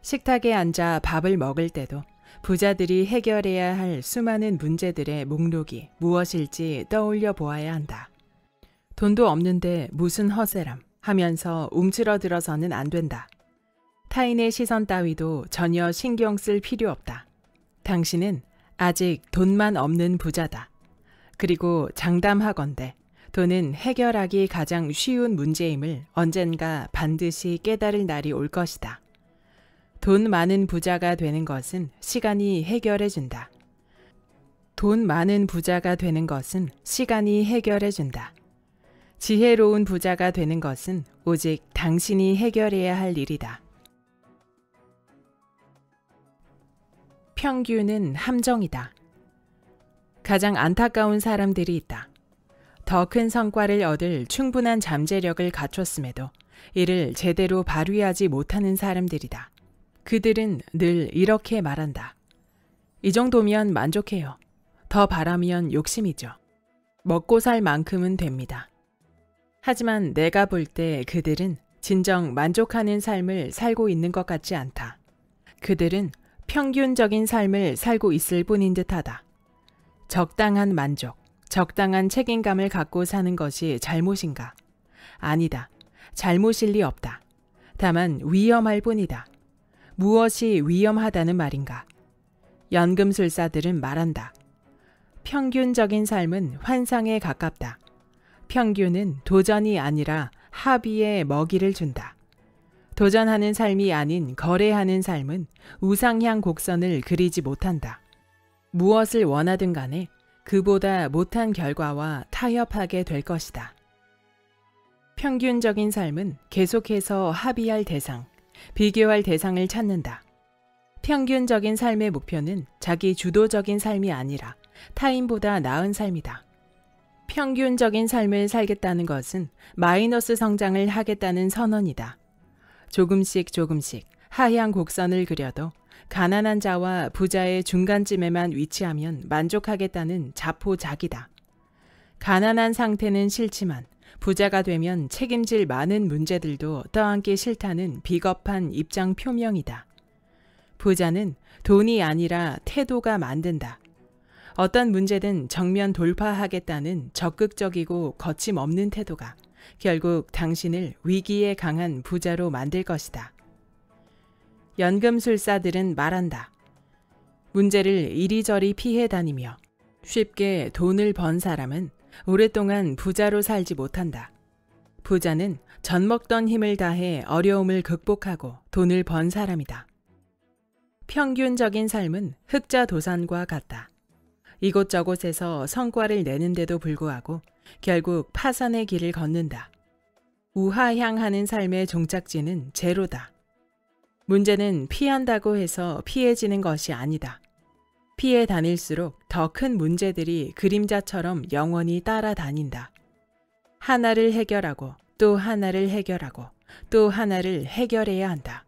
S1: 식탁에 앉아 밥을 먹을 때도 부자들이 해결해야 할 수많은 문제들의 목록이 무엇일지 떠올려 보아야 한다. 돈도 없는데 무슨 허세람 하면서 움츠러들어서는 안 된다. 타인의 시선 따위도 전혀 신경 쓸 필요 없다. 당신은 아직 돈만 없는 부자다. 그리고 장담하건대 돈은 해결하기 가장 쉬운 문제임을 언젠가 반드시 깨달을 날이 올 것이다. 돈 많은 부자가 되는 것은 시간이 해결해 준다. 돈 많은 부자가 되는 것은 시간이 해결해 준다. 지혜로운 부자가 되는 것은 오직 당신이 해결해야 할 일이다. 평균은 함정이다. 가장 안타까운 사람들이 있다. 더 큰 성과를 얻을 충분한 잠재력을 갖췄음에도 이를 제대로 발휘하지 못하는 사람들이다. 그들은 늘 이렇게 말한다. 이 정도면 만족해요. 더 바라면 욕심이죠. 먹고 살 만큼은 됩니다. 하지만 내가 볼 때 그들은 진정 만족하는 삶을 살고 있는 것 같지 않다. 그들은 평균적인 삶을 살고 있을 뿐인 듯하다. 적당한 만족, 적당한 책임감을 갖고 사는 것이 잘못인가? 아니다. 잘못일 리 없다. 다만 위험할 뿐이다. 무엇이 위험하다는 말인가? 연금술사들은 말한다. 평균적인 삶은 환상에 가깝다. 평균은 도전이 아니라 합의의 먹이를 준다. 도전하는 삶이 아닌 거래하는 삶은 우상향 곡선을 그리지 못한다. 무엇을 원하든 간에 그보다 못한 결과와 타협하게 될 것이다. 평균적인 삶은 계속해서 합의할 대상, 비교할 대상을 찾는다. 평균적인 삶의 목표는 자기 주도적인 삶이 아니라 타인보다 나은 삶이다. 평균적인 삶을 살겠다는 것은 마이너스 성장을 하겠다는 선언이다. 조금씩 조금씩 하향 곡선을 그려도 가난한 자와 부자의 중간쯤에만 위치하면 만족하겠다는 자포자기다. 가난한 상태는 싫지만 부자가 되면 책임질 많은 문제들도 떠안기 싫다는 비겁한 입장 표명이다. 부자는 돈이 아니라 태도가 만든다. 어떤 문제든 정면 돌파하겠다는 적극적이고 거침없는 태도가 결국 당신을 위기에 강한 부자로 만들 것이다. 연금술사들은 말한다. 문제를 이리저리 피해 다니며 쉽게 돈을 번 사람은 오랫동안 부자로 살지 못한다. 부자는 전 먹던 힘을 다해 어려움을 극복하고 돈을 번 사람이다. 평균적인 삶은 흑자 도산과 같다. 이곳저곳에서 성과를 내는데도 불구하고 결국 파산의 길을 걷는다. 우하향하는 삶의 종착지는 제로다. 문제는 피한다고 해서 피해지는 것이 아니다. 피해 다닐수록 더 큰 문제들이 그림자처럼 영원히 따라다닌다. 하나를 해결하고 또 하나를 해결하고 또 하나를 해결해야 한다.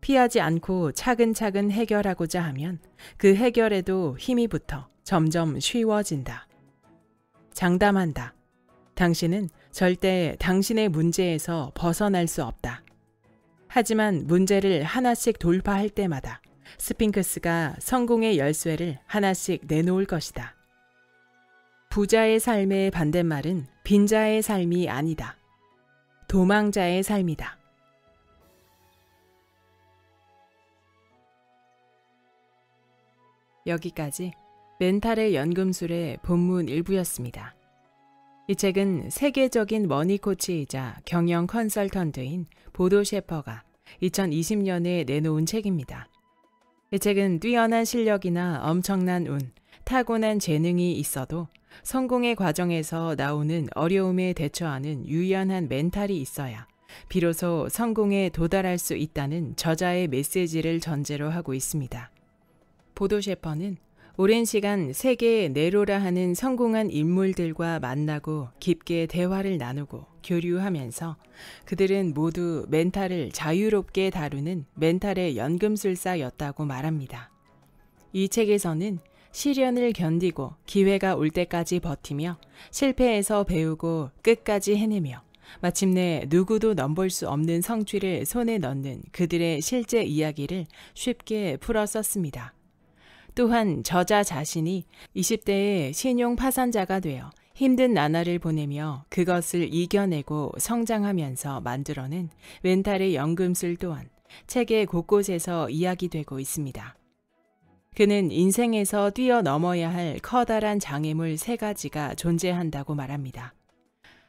S1: 피하지 않고 차근차근 해결하고자 하면 그 해결에도 힘이 붙어 점점 쉬워진다. 장담한다. 당신은 절대 당신의 문제에서 벗어날 수 없다. 하지만 문제를 하나씩 돌파할 때마다 스핑크스가 성공의 열쇠를 하나씩 내놓을 것이다. 부자의 삶의 반대말은 빈자의 삶이 아니다. 도망자의 삶이다. 여기까지 멘탈의 연금술의 본문 일부였습니다. 이 책은 세계적인 머니 코치이자 경영 컨설턴트인 보도 섀퍼가 2020년에 내놓은 책입니다. 이 책은 뛰어난 실력이나 엄청난 운, 타고난 재능이 있어도 성공의 과정에서 나오는 어려움에 대처하는 유연한 멘탈이 있어야 비로소 성공에 도달할 수 있다는 저자의 메시지를 전제로 하고 있습니다. 보도 셰퍼는 오랜 시간 세계의 네로라 하는 성공한 인물들과 만나고 깊게 대화를 나누고 교류하면서 그들은 모두 멘탈을 자유롭게 다루는 멘탈의 연금술사였다고 말합니다. 이 책에서는 시련을 견디고 기회가 올 때까지 버티며 실패해서 배우고 끝까지 해내며 마침내 누구도 넘볼 수 없는 성취를 손에 넣는 그들의 실제 이야기를 쉽게 풀어 썼습니다. 또한 저자 자신이 20대의 신용 파산자가 되어 힘든 나날을 보내며 그것을 이겨내고 성장하면서 만들어낸 멘탈의 연금술 또한 책의 곳곳에서 이야기되고 있습니다. 그는 인생에서 뛰어넘어야 할 커다란 장애물 세 가지가 존재한다고 말합니다.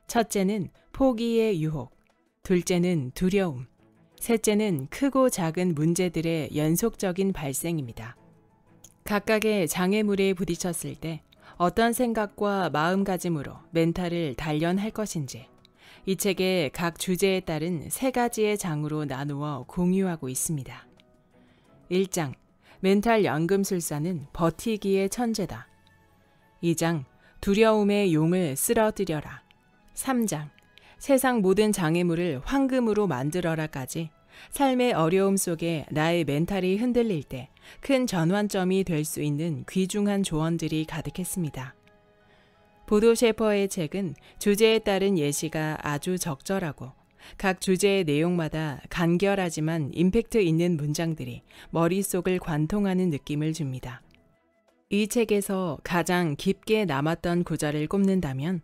S1: 첫째는 포기의 유혹, 둘째는 두려움, 셋째는 크고 작은 문제들의 연속적인 발생입니다. 각각의 장애물에 부딪혔을 때 어떤 생각과 마음가짐으로 멘탈을 단련할 것인지 이 책의 각 주제에 따른 세 가지의 장으로 나누어 공유하고 있습니다. 1장 멘탈 연금술사는 버티기의 천재다. 2장 두려움의 용을 쓸어들여라. 3장 세상 모든 장애물을 황금으로 만들어라까지 삶의 어려움 속에 나의 멘탈이 흔들릴 때 큰 전환점이 될 수 있는 귀중한 조언들이 가득했습니다. 보도 셰퍼의 책은 주제에 따른 예시가 아주 적절하고 각 주제의 내용마다 간결하지만 임팩트 있는 문장들이 머릿속을 관통하는 느낌을 줍니다. 이 책에서 가장 깊게 남았던 구절을 꼽는다면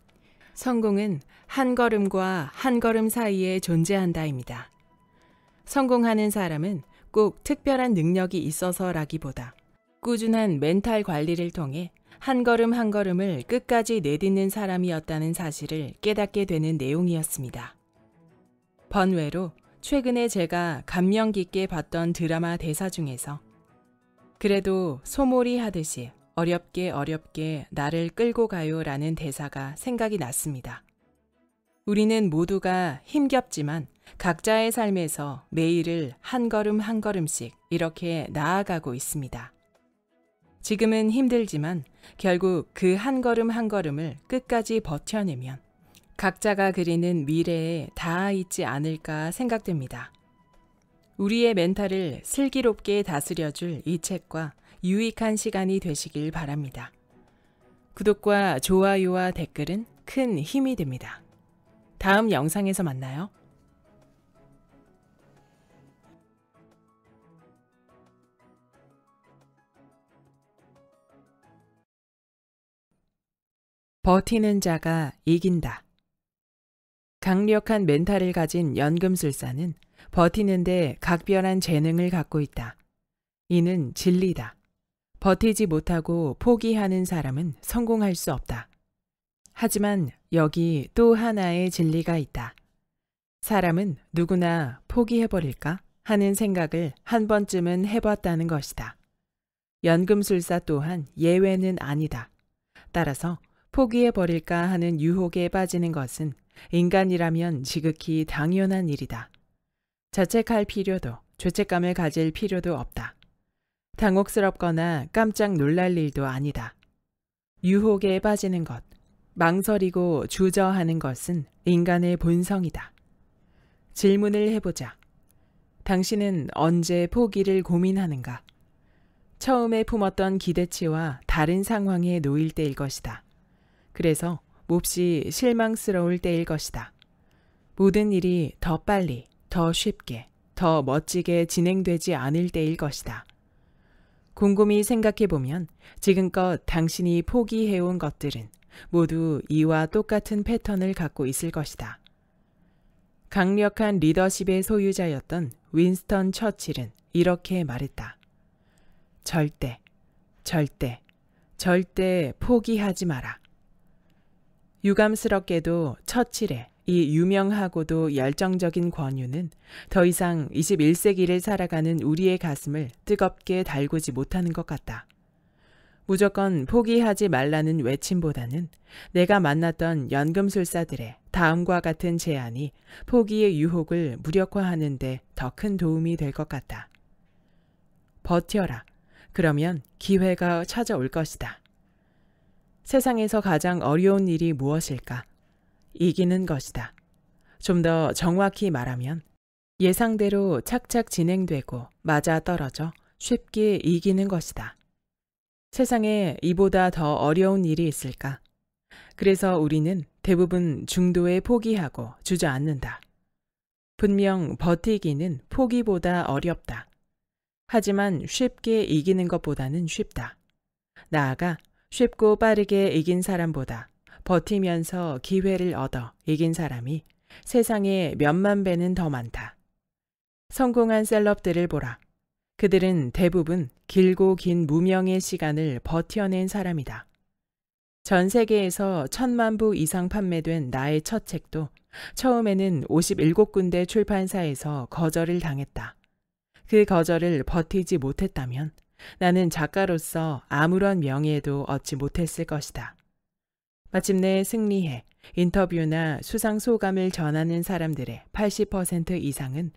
S1: 성공은 한 걸음과 한 걸음 사이에 존재한다입니다. 성공하는 사람은 꼭 특별한 능력이 있어서라기보다 꾸준한 멘탈 관리를 통해 한 걸음 한 걸음을 끝까지 내딛는 사람이었다는 사실을 깨닫게 되는 내용이었습니다. 번외로 최근에 제가 감명 깊게 봤던 드라마 대사 중에서 그래도 소몰이 하듯이 어렵게 어렵게 나를 끌고 가요 라는 대사가 생각이 났습니다. 우리는 모두가 힘겹지만 각자의 삶에서 매일을 한 걸음 한 걸음씩 이렇게 나아가고 있습니다. 지금은 힘들지만 결국 그 한 걸음 한 걸음을 끝까지 버텨내면 각자가 그리는 미래에 닿아 있지 않을까 생각됩니다. 우리의 멘탈을 슬기롭게 다스려줄 이 책과 유익한 시간이 되시길 바랍니다. 구독과 좋아요와 댓글은 큰 힘이 됩니다. 다음 영상에서 만나요. 버티는 자가 이긴다. 강력한 멘탈을 가진 연금술사는 버티는데 각별한 재능을 갖고 있다. 이는 진리다. 버티지 못하고 포기하는 사람은 성공할 수 없다. 하지만 여기 또 하나의 진리가 있다. 사람은 누구나 포기해버릴까 하는 생각을 한 번쯤은 해봤다는 것이다. 연금술사 또한 예외는 아니다. 따라서 포기해버릴까 하는 유혹에 빠지는 것은 인간이라면 지극히 당연한 일이다. 자책할 필요도 죄책감을 가질 필요도 없다. 당혹스럽거나 깜짝 놀랄 일도 아니다. 유혹에 빠지는 것, 망설이고 주저하는 것은 인간의 본성이다. 질문을 해보자. 당신은 언제 포기를 고민하는가? 처음에 품었던 기대치와 다른 상황에 놓일 때일 것이다. 그래서 몹시 실망스러울 때일 것이다. 모든 일이 더 빨리, 더 쉽게, 더 멋지게 진행되지 않을 때일 것이다. 곰곰이 생각해보면 지금껏 당신이 포기해온 것들은 모두 이와 똑같은 패턴을 갖고 있을 것이다. 강력한 리더십의 소유자였던 윈스턴 처칠은 이렇게 말했다. 절대, 절대, 절대 포기하지 마라. 유감스럽게도 처칠의 이 유명하고도 열정적인 권유는 더 이상 21세기를 살아가는 우리의 가슴을 뜨겁게 달구지 못하는 것 같다. 무조건 포기하지 말라는 외침보다는 내가 만났던 연금술사들의 다음과 같은 제안이 포기의 유혹을 무력화하는 데 더 큰 도움이 될 것 같다. 버텨라. 그러면 기회가 찾아올 것이다. 세상에서 가장 어려운 일이 무엇일까? 이기는 것이다. 좀 더 정확히 말하면 예상대로 착착 진행되고 맞아 떨어져 쉽게 이기는 것이다. 세상에 이보다 더 어려운 일이 있을까? 그래서 우리는 대부분 중도에 포기하고 주저앉는다. 분명 버티기는 포기보다 어렵다. 하지만 쉽게 이기는 것보다는 쉽다. 나아가 쉽고 빠르게 이긴 사람보다 버티면서 기회를 얻어 이긴 사람이 세상에 몇만 배는 더 많다. 성공한 셀럽들을 보라. 그들은 대부분 길고 긴 무명의 시간을 버텨낸 사람이다. 전 세계에서 천만 부 이상 판매된 나의 첫 책도 처음에는 57군데 출판사에서 거절을 당했다. 그 거절을 버티지 못했다면 나는 작가로서 아무런 명예도 얻지 못했을 것이다. 마침내 승리해 인터뷰나 수상 소감을 전하는 사람들의 80% 이상은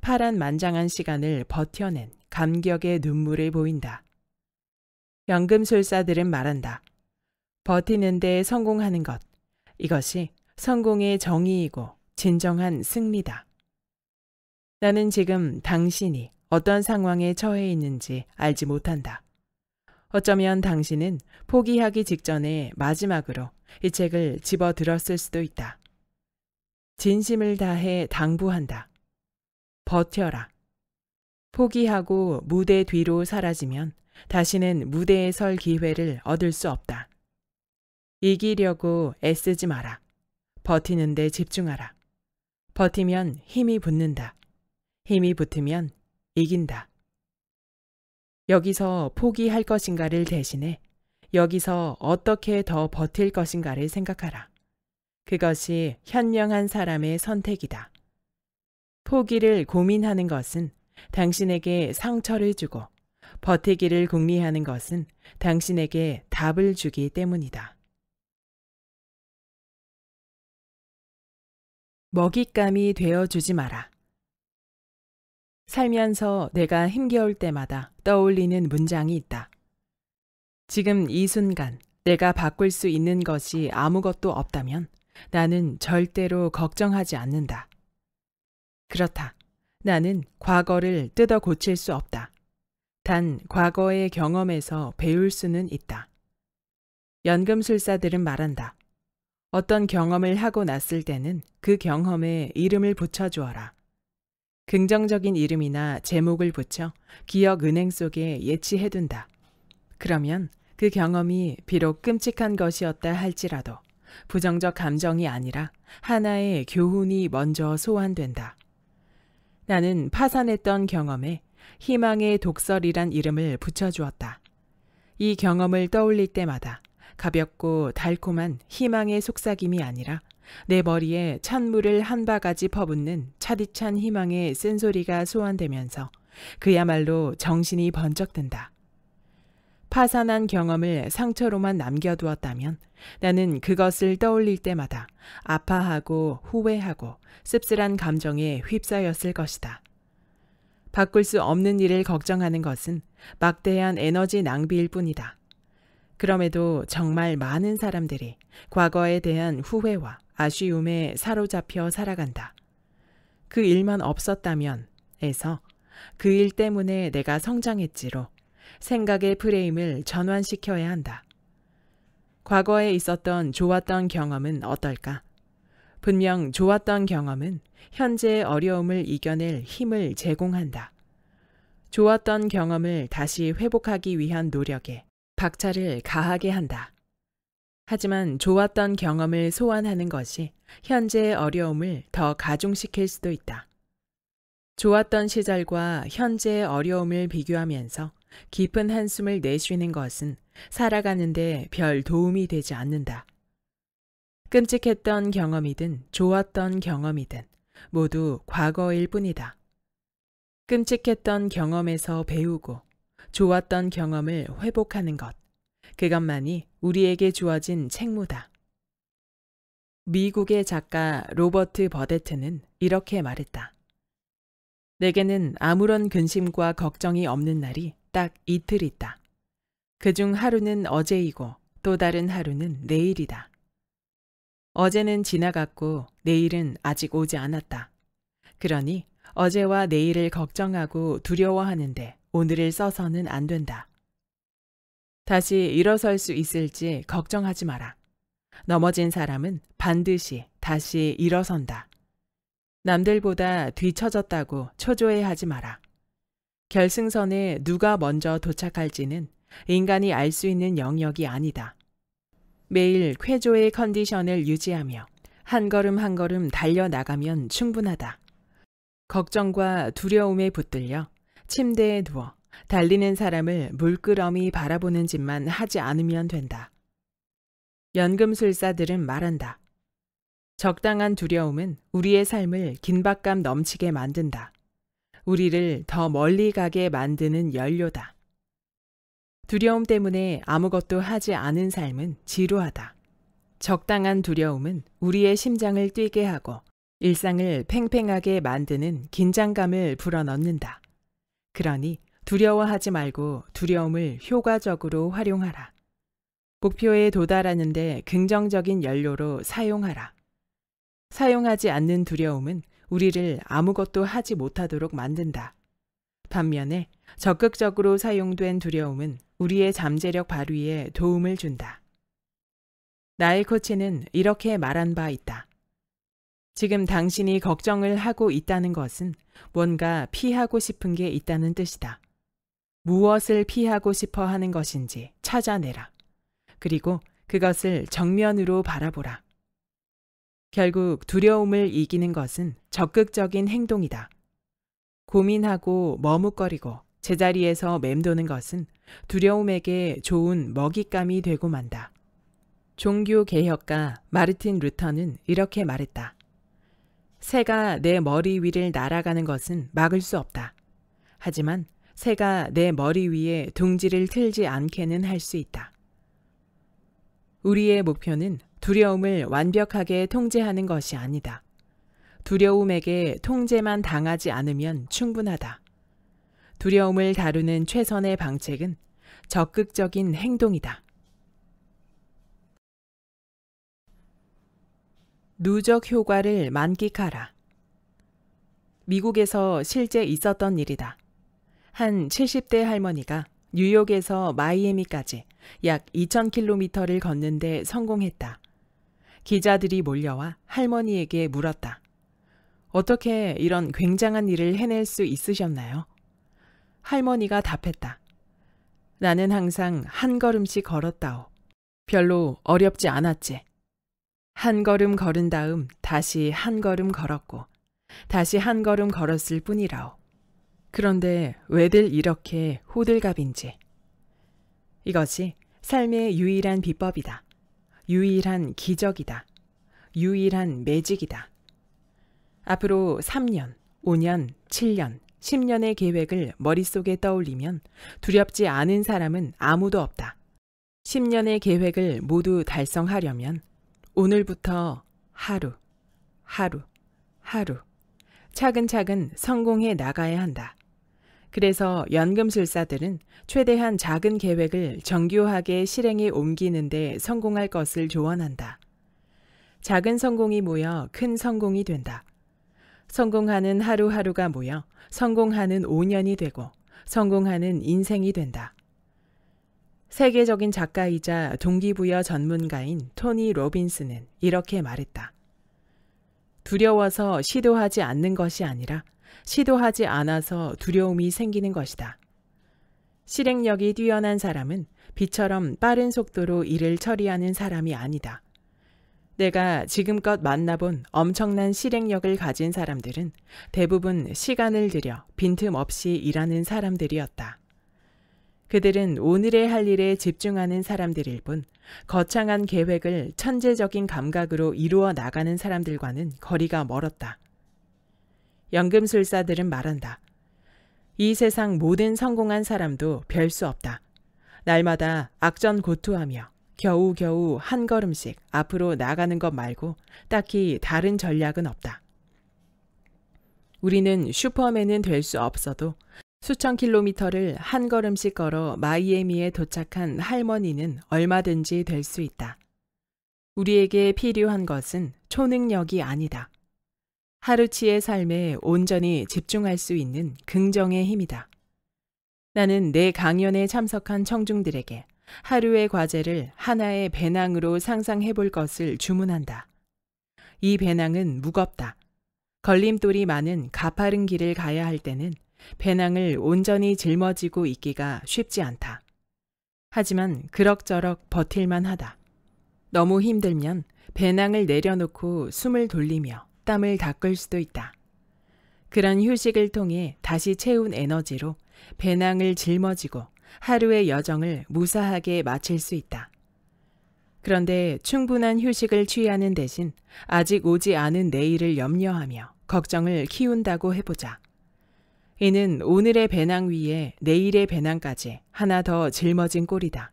S1: 파란 만장한 시간을 버텨낸 감격의 눈물을 보인다. 연금술사들은 말한다. 버티는 데 성공하는 것. 이것이 성공의 정의이고 진정한 승리다. 나는 지금 당신이 어떤 상황에 처해 있는지 알지 못한다. 어쩌면 당신은 포기하기 직전에 마지막으로 이 책을 집어 들었을 수도 있다. 진심을 다해 당부한다. 버텨라. 포기하고 무대 뒤로 사라지면 다시는 무대에 설 기회를 얻을 수 없다. 이기려고 애쓰지 마라. 버티는 데 집중하라. 버티면 힘이 붙는다. 힘이 붙으면 이긴다. 여기서 포기할 것인가를 대신해 여기서 어떻게 더 버틸 것인가를 생각하라. 그것이 현명한 사람의 선택이다. 포기를 고민하는 것은 당신에게 상처를 주고 버티기를 궁리하는 것은 당신에게 답을 주기 때문이다. 먹잇감이 되어주지 마라. 살면서 내가 힘겨울 때마다 떠올리는 문장이 있다. 지금 이 순간 내가 바꿀 수 있는 것이 아무것도 없다면 나는 절대로 걱정하지 않는다. 그렇다. 나는 과거를 뜯어 고칠 수 없다. 단 과거의 경험에서 배울 수는 있다. 연금술사들은 말한다. 어떤 경험을 하고 났을 때는 그 경험에 이름을 붙여주어라. 긍정적인 이름이나 제목을 붙여 기억 은행 속에 예치해둔다. 그러면 그 경험이 비록 끔찍한 것이었다 할지라도 부정적 감정이 아니라 하나의 교훈이 먼저 소환된다. 나는 파산했던 경험에 희망의 독설이란 이름을 붙여주었다. 이 경험을 떠올릴 때마다 가볍고 달콤한 희망의 속삭임이 아니라 내 머리에 찬물을 한 바가지 퍼붓는 차디찬 희망의 쓴소리가 소환되면서 그야말로 정신이 번쩍 든다. 파산한 경험을 상처로만 남겨두었다면 나는 그것을 떠올릴 때마다 아파하고 후회하고 씁쓸한 감정에 휩싸였을 것이다. 바꿀 수 없는 일을 걱정하는 것은 막대한 에너지 낭비일 뿐이다. 그럼에도 정말 많은 사람들이 과거에 대한 후회와 아쉬움에 사로잡혀 살아간다. 그 일만 없었다면 에서 그 일 때문에 내가 성장했지로 생각의 프레임을 전환시켜야 한다. 과거에 있었던 좋았던 경험은 어떨까? 분명 좋았던 경험은 현재의 어려움을 이겨낼 힘을 제공한다. 좋았던 경험을 다시 회복하기 위한 노력에 박차를 가하게 한다. 하지만 좋았던 경험을 소환하는 것이 현재의 어려움을 더 가중시킬 수도 있다. 좋았던 시절과 현재의 어려움을 비교하면서 깊은 한숨을 내쉬는 것은 살아가는데 별 도움이 되지 않는다. 끔찍했던 경험이든 좋았던 경험이든 모두 과거일 뿐이다. 끔찍했던 경험에서 배우고 좋았던 경험을 회복하는 것. 그것만이 우리에게 주어진 책무다. 미국의 작가 로버트 버데트는 이렇게 말했다. 내게는 아무런 근심과 걱정이 없는 날이 딱 이틀 있다. 그 중 하루는 어제이고 또 다른 하루는 내일이다. 어제는 지나갔고 내일은 아직 오지 않았다. 그러니 어제와 내일을 걱정하고 두려워하는데 오늘을 써서는 안 된다. 다시 일어설 수 있을지 걱정하지 마라. 넘어진 사람은 반드시 다시 일어선다. 남들보다 뒤처졌다고 초조해하지 마라. 결승선에 누가 먼저 도착할지는 인간이 알 수 있는 영역이 아니다. 매일 쾌조의 컨디션을 유지하며 한 걸음 한 걸음 달려나가면 충분하다. 걱정과 두려움에 붙들려 침대에 누워 달리는 사람을 물끄러미 바라보는 짓만 하지 않으면 된다. 연금술사들은 말한다. 적당한 두려움은 우리의 삶을 긴박감 넘치게 만든다. 우리를 더 멀리 가게 만드는 연료다. 두려움 때문에 아무것도 하지 않은 삶은 지루하다. 적당한 두려움은 우리의 심장을 뛰게 하고 일상을 팽팽하게 만드는 긴장감을 불어넣는다. 그러니 두려워하지 말고 두려움을 효과적으로 활용하라. 목표에 도달하는데 긍정적인 연료로 사용하라. 사용하지 않는 두려움은 우리를 아무것도 하지 못하도록 만든다. 반면에 적극적으로 사용된 두려움은 우리의 잠재력 발휘에 도움을 준다. 나의 코치는 이렇게 말한 바 있다. 지금 당신이 걱정을 하고 있다는 것은 뭔가 피하고 싶은 게 있다는 뜻이다. 무엇을 피하고 싶어 하는 것인지 찾아내라. 그리고 그것을 정면으로 바라보라. 결국 두려움을 이기는 것은 적극적인 행동이다. 고민하고 머뭇거리고 제자리에서 맴도는 것은 두려움에게 좋은 먹잇감이 되고 만다. 종교 개혁가 마르틴 루터는 이렇게 말했다. 새가 내 머리 위를 날아가는 것은 막을 수 없다. 하지만 새가 내 머리 위에 둥지를 틀지 않게는 할 수 있다. 우리의 목표는 두려움을 완벽하게 통제하는 것이 아니다. 두려움에게 통제만 당하지 않으면 충분하다. 두려움을 다루는 최선의 방책은 적극적인 행동이다. 누적 효과를 만끽하라. 미국에서 실제 있었던 일이다. 한 70대 할머니가 뉴욕에서 마이애미까지 약 2,000km를 걷는데 성공했다. 기자들이 몰려와 할머니에게 물었다. 어떻게 이런 굉장한 일을 해낼 수 있으셨나요? 할머니가 답했다. 나는 항상 한 걸음씩 걸었다오. 별로 어렵지 않았지. 한 걸음 걸은 다음 다시 한 걸음 걸었고, 다시 한 걸음 걸었을 뿐이라오. 그런데 왜들 이렇게 호들갑인지. 이것이 삶의 유일한 비법이다. 유일한 기적이다. 유일한 매직이다. 앞으로 3년, 5년, 7년, 10년의 계획을 머릿속에 떠올리면 두렵지 않은 사람은 아무도 없다. 10년의 계획을 모두 달성하려면 오늘부터 하루, 하루, 하루, 차근차근 성공해 나가야 한다. 그래서 연금술사들은 최대한 작은 계획을 정교하게 실행에 옮기는데 성공할 것을 조언한다. 작은 성공이 모여 큰 성공이 된다. 성공하는 하루하루가 모여 성공하는 5년이 되고 성공하는 인생이 된다. 세계적인 작가이자 동기부여 전문가인 토니 로빈스는 이렇게 말했다. 두려워서 시도하지 않는 것이 아니라 시도하지 않아서 두려움이 생기는 것이다. 실행력이 뛰어난 사람은 비처럼 빠른 속도로 일을 처리하는 사람이 아니다. 내가 지금껏 만나본 엄청난 실행력을 가진 사람들은 대부분 시간을 들여 빈틈없이 일하는 사람들이었다. 그들은 오늘의 할 일에 집중하는 사람들일 뿐 거창한 계획을 천재적인 감각으로 이루어 나가는 사람들과는 거리가 멀었다. 연금술사들은 말한다. 이 세상 모든 성공한 사람도 별 수 없다. 날마다 악전 고투하며 겨우겨우 한 걸음씩 앞으로 나가는 것 말고 딱히 다른 전략은 없다. 우리는 슈퍼맨은 될 수 없어도 수천 킬로미터를 한 걸음씩 걸어 마이애미에 도착한 할머니는 얼마든지 될 수 있다. 우리에게 필요한 것은 초능력이 아니다. 하루치의 삶에 온전히 집중할 수 있는 긍정의 힘이다. 나는 내 강연에 참석한 청중들에게 하루의 과제를 하나의 배낭으로 상상해 볼 것을 주문한다. 이 배낭은 무겁다. 걸림돌이 많은 가파른 길을 가야 할 때는 배낭을 온전히 짊어지고 있기가 쉽지 않다. 하지만 그럭저럭 버틸만 하다. 너무 힘들면 배낭을 내려놓고 숨을 돌리며 땀을 닦을 수도 있다. 그런 휴식을 통해 다시 채운 에너지로 배낭을 짊어지고 하루의 여정을 무사하게 마칠 수 있다. 그런데 충분한 휴식을 취하는 대신 아직 오지 않은 내일을 염려하며 걱정을 키운다고 해보자. 이는 오늘의 배낭 위에 내일의 배낭까지 하나 더 짊어진 꼴이다.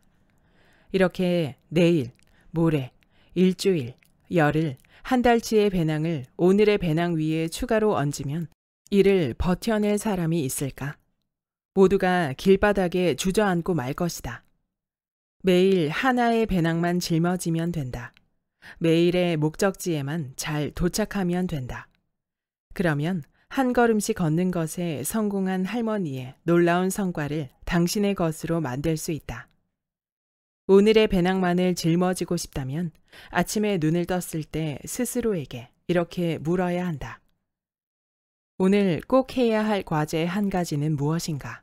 S1: 이렇게 내일, 모레, 일주일, 열흘, 한 달치의 배낭을 오늘의 배낭 위에 추가로 얹으면 이를 버텨낼 사람이 있을까? 모두가 길바닥에 주저앉고 말 것이다. 매일 하나의 배낭만 짊어지면 된다. 매일의 목적지에만 잘 도착하면 된다. 그러면 한 걸음씩 걷는 것에 성공한 할머니의 놀라운 성과를 당신의 것으로 만들 수 있다. 오늘의 배낭만을 짊어지고 싶다면 아침에 눈을 떴을 때 스스로에게 이렇게 물어야 한다. 오늘 꼭 해야 할 과제 한 가지는 무엇인가?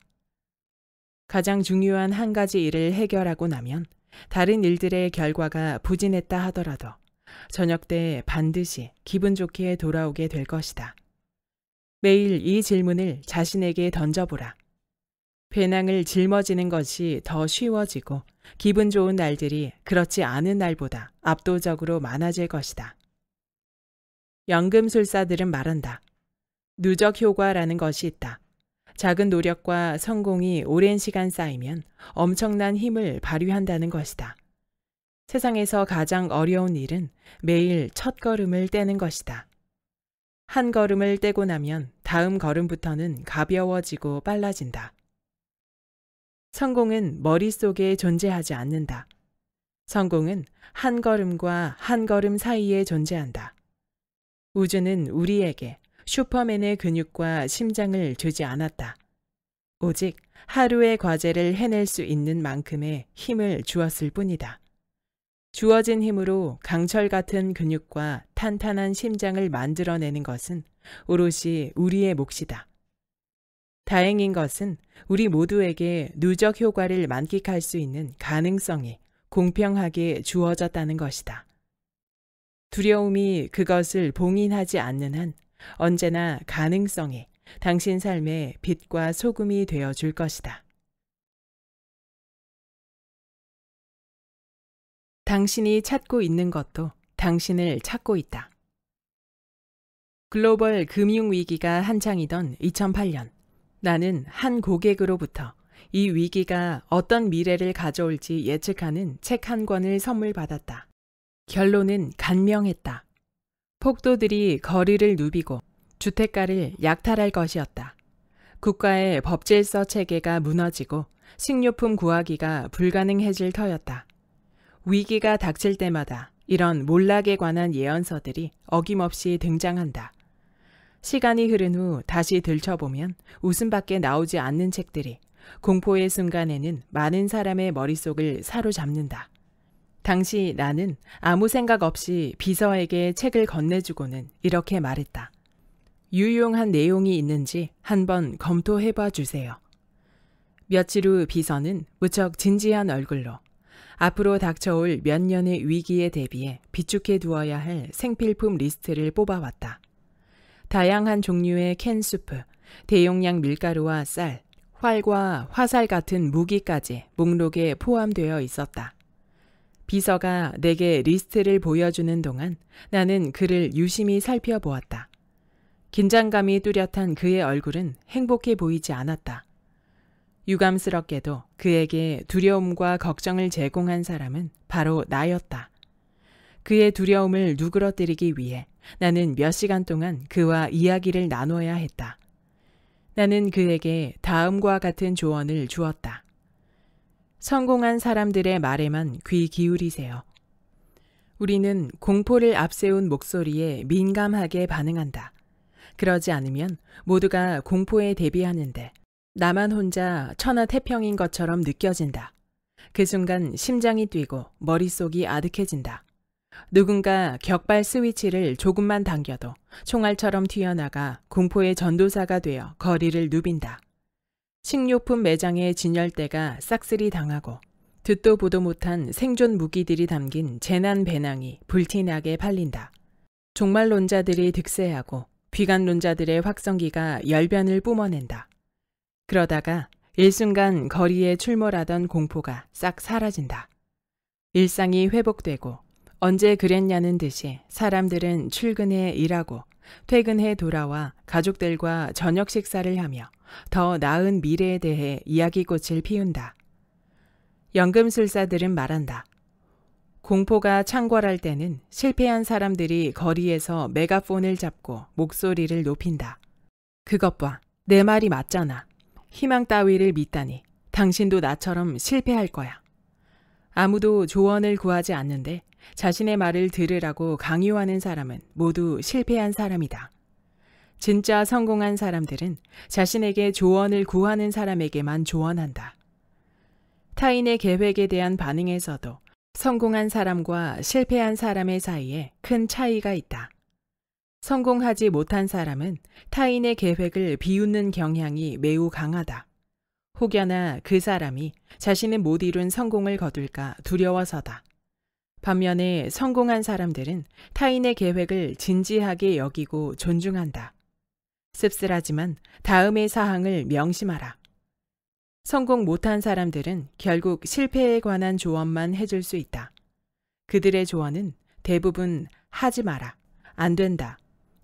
S1: 가장 중요한 한 가지 일을 해결하고 나면 다른 일들의 결과가 부진했다 하더라도 저녁 때 반드시 기분 좋게 돌아오게 될 것이다. 매일 이 질문을 자신에게 던져보라. 배낭을 짊어지는 것이 더 쉬워지고 기분 좋은 날들이 그렇지 않은 날보다 압도적으로 많아질 것이다. 연금술사들은 말한다. 누적 효과라는 것이 있다. 작은 노력과 성공이 오랜 시간 쌓이면 엄청난 힘을 발휘한다는 것이다. 세상에서 가장 어려운 일은 매일 첫 걸음을 떼는 것이다. 한 걸음을 떼고 나면 다음 걸음부터는 가벼워지고 빨라진다. 성공은 머릿속에 존재하지 않는다. 성공은 한 걸음과 한 걸음 사이에 존재한다. 우주는 우리에게 슈퍼맨의 근육과 심장을 주지 않았다. 오직 하루의 과제를 해낼 수 있는 만큼의 힘을 주었을 뿐이다. 주어진 힘으로 강철 같은 근육과 탄탄한 심장을 만들어내는 것은 오롯이 우리의 몫이다. 다행인 것은 우리 모두에게 누적 효과를 만끽할 수 있는 가능성이 공평하게 주어졌다는 것이다. 두려움이 그것을 봉인하지 않는 한 언제나 가능성이 당신 삶의 빛과 소금이 되어 줄 것이다. 당신이 찾고 있는 것도 당신을 찾고 있다. 글로벌 금융위기가 한창이던 2008년, 나는 한 고객으로부터 이 위기가 어떤 미래를 가져올지 예측하는 책 한 권을 선물 받았다. 결론은 간명했다. 폭도들이 거리를 누비고 주택가를 약탈할 것이었다. 국가의 법질서 체계가 무너지고 식료품 구하기가 불가능해질 터였다. 위기가 닥칠 때마다 이런 몰락에 관한 예언서들이 어김없이 등장한다. 시간이 흐른 후 다시 들춰보면 웃음밖에 나오지 않는 책들이 공포의 순간에는 많은 사람의 머릿속을 사로잡는다. 당시 나는 아무 생각 없이 비서에게 책을 건네주고는 이렇게 말했다. 유용한 내용이 있는지 한번 검토해 봐 주세요. 며칠 후 비서는 무척 진지한 얼굴로 앞으로 닥쳐올 몇 년의 위기에 대비해 비축해 두어야 할 생필품 리스트를 뽑아왔다. 다양한 종류의 캔 수프, 대용량 밀가루와 쌀, 활과 화살 같은 무기까지 목록에 포함되어 있었다. 비서가 내게 리스트를 보여주는 동안 나는 그를 유심히 살펴보았다. 긴장감이 뚜렷한 그의 얼굴은 행복해 보이지 않았다. 유감스럽게도 그에게 두려움과 걱정을 제공한 사람은 바로 나였다. 그의 두려움을 누그러뜨리기 위해 나는 몇 시간 동안 그와 이야기를 나눠야 했다. 나는 그에게 다음과 같은 조언을 주었다. 성공한 사람들의 말에만 귀 기울이세요. 우리는 공포를 앞세운 목소리에 민감하게 반응한다. 그러지 않으면 모두가 공포에 대비하는데 나만 혼자 천하태평인 것처럼 느껴진다. 그 순간 심장이 뛰고 머릿속이 아득해진다. 누군가 격발 스위치를 조금만 당겨도 총알처럼 튀어나가 공포의 전도사가 되어 거리를 누빈다. 식료품 매장의 진열대가 싹쓸이 당하고 듣도 보도 못한 생존 무기들이 담긴 재난 배낭이 불티나게 팔린다. 종말론자들이 득세하고 비관론자들의 확성기가 열변을 뿜어낸다. 그러다가 일순간 거리에 출몰하던 공포가 싹 사라진다. 일상이 회복되고 언제 그랬냐는 듯이 사람들은 출근해 일하고 퇴근해 돌아와 가족들과 저녁 식사를 하며 더 나은 미래에 대해 이야기꽃을 피운다. 연금술사들은 말한다. 공포가 창궐할 때는 실패한 사람들이 거리에서 메가폰을 잡고 목소리를 높인다. 그것 봐. 내 말이 맞잖아. 희망 따위를 믿다니. 당신도 나처럼 실패할 거야. 아무도 조언을 구하지 않는데 자신의 말을 들으라고 강요하는 사람은 모두 실패한 사람이다. 진짜 성공한 사람들은 자신에게 조언을 구하는 사람에게만 조언한다. 타인의 계획에 대한 반응에서도 성공한 사람과 실패한 사람의 사이에 큰 차이가 있다. 성공하지 못한 사람은 타인의 계획을 비웃는 경향이 매우 강하다. 혹여나 그 사람이 자신은 못 이룬 성공을 거둘까 두려워서다. 반면에 성공한 사람들은 타인의 계획을 진지하게 여기고 존중한다. 씁쓸하지만 다음의 사항을 명심하라. 성공 못한 사람들은 결국 실패에 관한 조언만 해줄 수 있다. 그들의 조언은 대부분 하지 마라, 안 된다,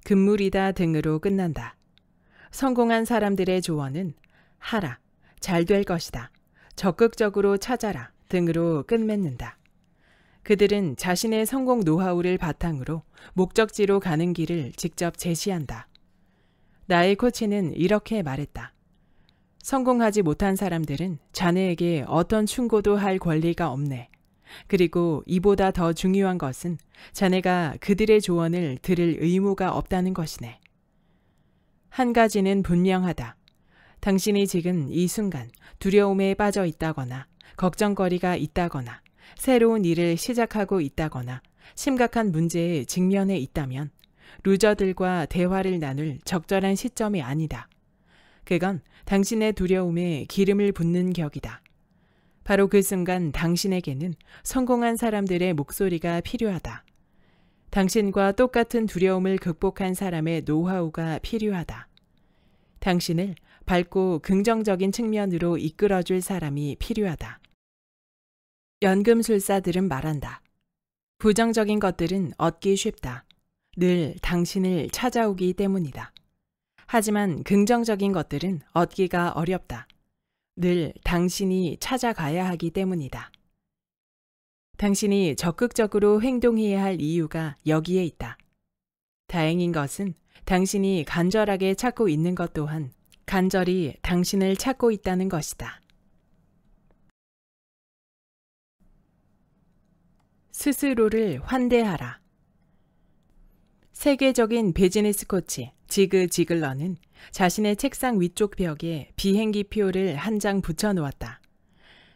S1: 금물이다 등으로 끝난다. 성공한 사람들의 조언은 하라, 잘 될 것이다, 적극적으로 찾아라 등으로 끝맺는다. 그들은 자신의 성공 노하우를 바탕으로 목적지로 가는 길을 직접 제시한다. 나의 코치는 이렇게 말했다. 성공하지 못한 사람들은 자네에게 어떤 충고도 할 권리가 없네. 그리고 이보다 더 중요한 것은 자네가 그들의 조언을 들을 의무가 없다는 것이네. 한 가지는 분명하다. 당신이 지금 이 순간 두려움에 빠져 있다거나 걱정거리가 있다거나 새로운 일을 시작하고 있다거나 심각한 문제에 직면해 있다면 루저들과 대화를 나눌 적절한 시점이 아니다. 그건 당신의 두려움에 기름을 붓는 격이다. 바로 그 순간 당신에게는 성공한 사람들의 목소리가 필요하다. 당신과 똑같은 두려움을 극복한 사람의 노하우가 필요하다. 당신을 밝고 긍정적인 측면으로 이끌어줄 사람이 필요하다. 연금술사들은 말한다. 부정적인 것들은 얻기 쉽다. 늘 당신을 찾아오기 때문이다. 하지만 긍정적인 것들은 얻기가 어렵다. 늘 당신이 찾아가야 하기 때문이다. 당신이 적극적으로 행동해야 할 이유가 여기에 있다. 다행인 것은 당신이 간절하게 찾고 있는 것 또한 간절히 당신을 찾고 있다는 것이다. 스스로를 환대하라. 세계적인 비즈니스 코치 지그 지글러는 자신의 책상 위쪽 벽에 비행기 표를 한 장 붙여 놓았다.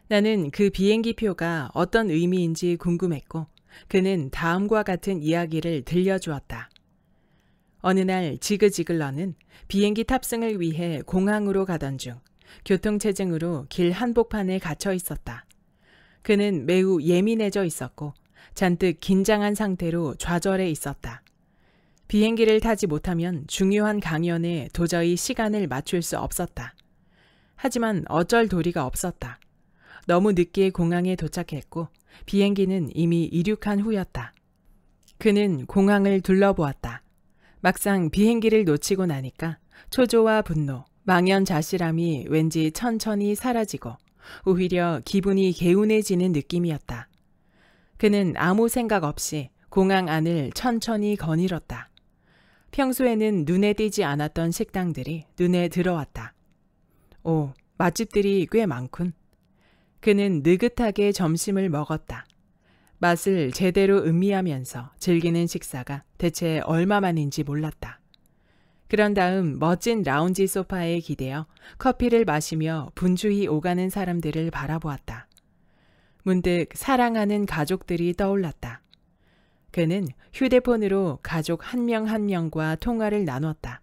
S1: 나는 그 비행기 표가 어떤 의미인지 궁금했고 그는 다음과 같은 이야기를 들려주었다. 어느 날 지그 지글러는 비행기 탑승을 위해 공항으로 가던 중 교통체증으로 길 한복판에 갇혀 있었다. 그는 매우 예민해져 있었고 잔뜩 긴장한 상태로 좌절해 있었다. 비행기를 타지 못하면 중요한 강연에 도저히 시간을 맞출 수 없었다. 하지만 어쩔 도리가 없었다. 너무 늦게 공항에 도착했고 비행기는 이미 이륙한 후였다. 그는 공항을 둘러보았다. 막상 비행기를 놓치고 나니까 초조와 분노, 망연자실함이 왠지 천천히 사라지고 오히려 기분이 개운해지는 느낌이었다. 그는 아무 생각 없이 공항 안을 천천히 거닐었다. 평소에는 눈에 띄지 않았던 식당들이 눈에 들어왔다. 오, 맛집들이 꽤 많군. 그는 느긋하게 점심을 먹었다. 맛을 제대로 음미하면서 즐기는 식사가 대체 얼마만인지 몰랐다. 그런 다음 멋진 라운지 소파에 기대어 커피를 마시며 분주히 오가는 사람들을 바라보았다. 문득 사랑하는 가족들이 떠올랐다. 그는 휴대폰으로 가족 한 명한 한 명과 통화를 나눴다.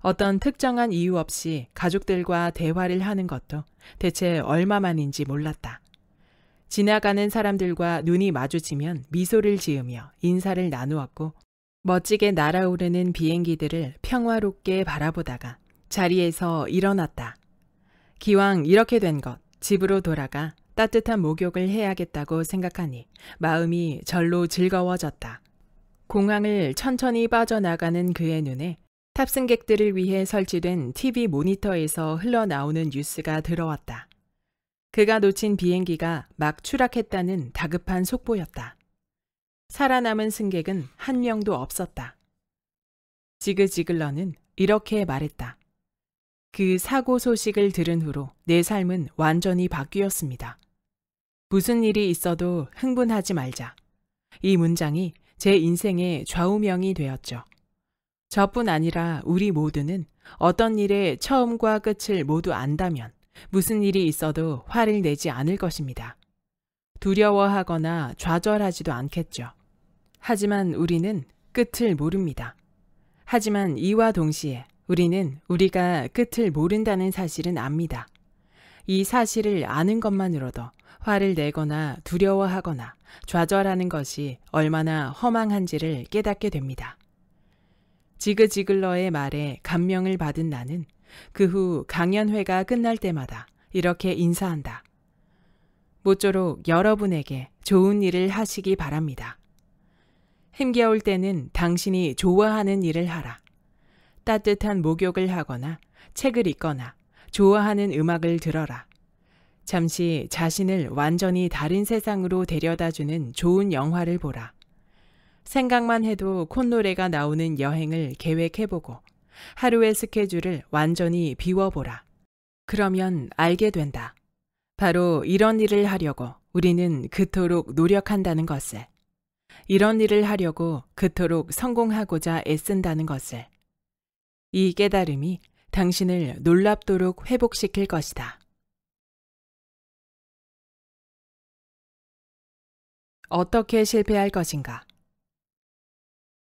S1: 어떤 특정한 이유 없이 가족들과 대화를 하는 것도 대체 얼마만인지 몰랐다. 지나가는 사람들과 눈이 마주치면 미소를 지으며 인사를 나누었고 멋지게 날아오르는 비행기들을 평화롭게 바라보다가 자리에서 일어났다. 기왕 이렇게 된 것, 집으로 돌아가 따뜻한 목욕을 해야겠다고 생각하니 마음이 절로 즐거워졌다. 공항을 천천히 빠져나가는 그의 눈에 탑승객들을 위해 설치된 TV 모니터에서 흘러나오는 뉴스가 들어왔다. 그가 놓친 비행기가 막 추락했다는 다급한 속보였다. 살아남은 승객은 한 명도 없었다. 지그지글러는 이렇게 말했다. 그 사고 소식을 들은 후로 내 삶은 완전히 바뀌었습니다. 무슨 일이 있어도 흥분하지 말자. 이 문장이 제 인생의 좌우명이 되었죠. 저뿐 아니라 우리 모두는 어떤 일의 처음과 끝을 모두 안다면 무슨 일이 있어도 화를 내지 않을 것입니다. 두려워하거나 좌절하지도 않겠죠. 하지만 우리는 끝을 모릅니다. 하지만 이와 동시에 우리는 우리가 끝을 모른다는 사실은 압니다. 이 사실을 아는 것만으로도 화를 내거나 두려워하거나 좌절하는 것이 얼마나 허망한지를 깨닫게 됩니다. 지그지글러의 말에 감명을 받은 나는 그 후 강연회가 끝날 때마다 이렇게 인사한다. 모쪼록 여러분에게 좋은 일을 하시기 바랍니다. 힘겨울 때는 당신이 좋아하는 일을 하라. 따뜻한 목욕을 하거나 책을 읽거나 좋아하는 음악을 들어라. 잠시 자신을 완전히 다른 세상으로 데려다 주는 좋은 영화를 보라. 생각만 해도 콧노래가 나오는 여행을 계획해보고 하루의 스케줄을 완전히 비워보라. 그러면 알게 된다. 바로 이런 일을 하려고 우리는 그토록 노력한다는 것을. 이런 일을 하려고 그토록 성공하고자 애쓴다는 것을. 이 깨달음이 당신을 놀랍도록 회복시킬 것이다. 어떻게 실패할 것인가?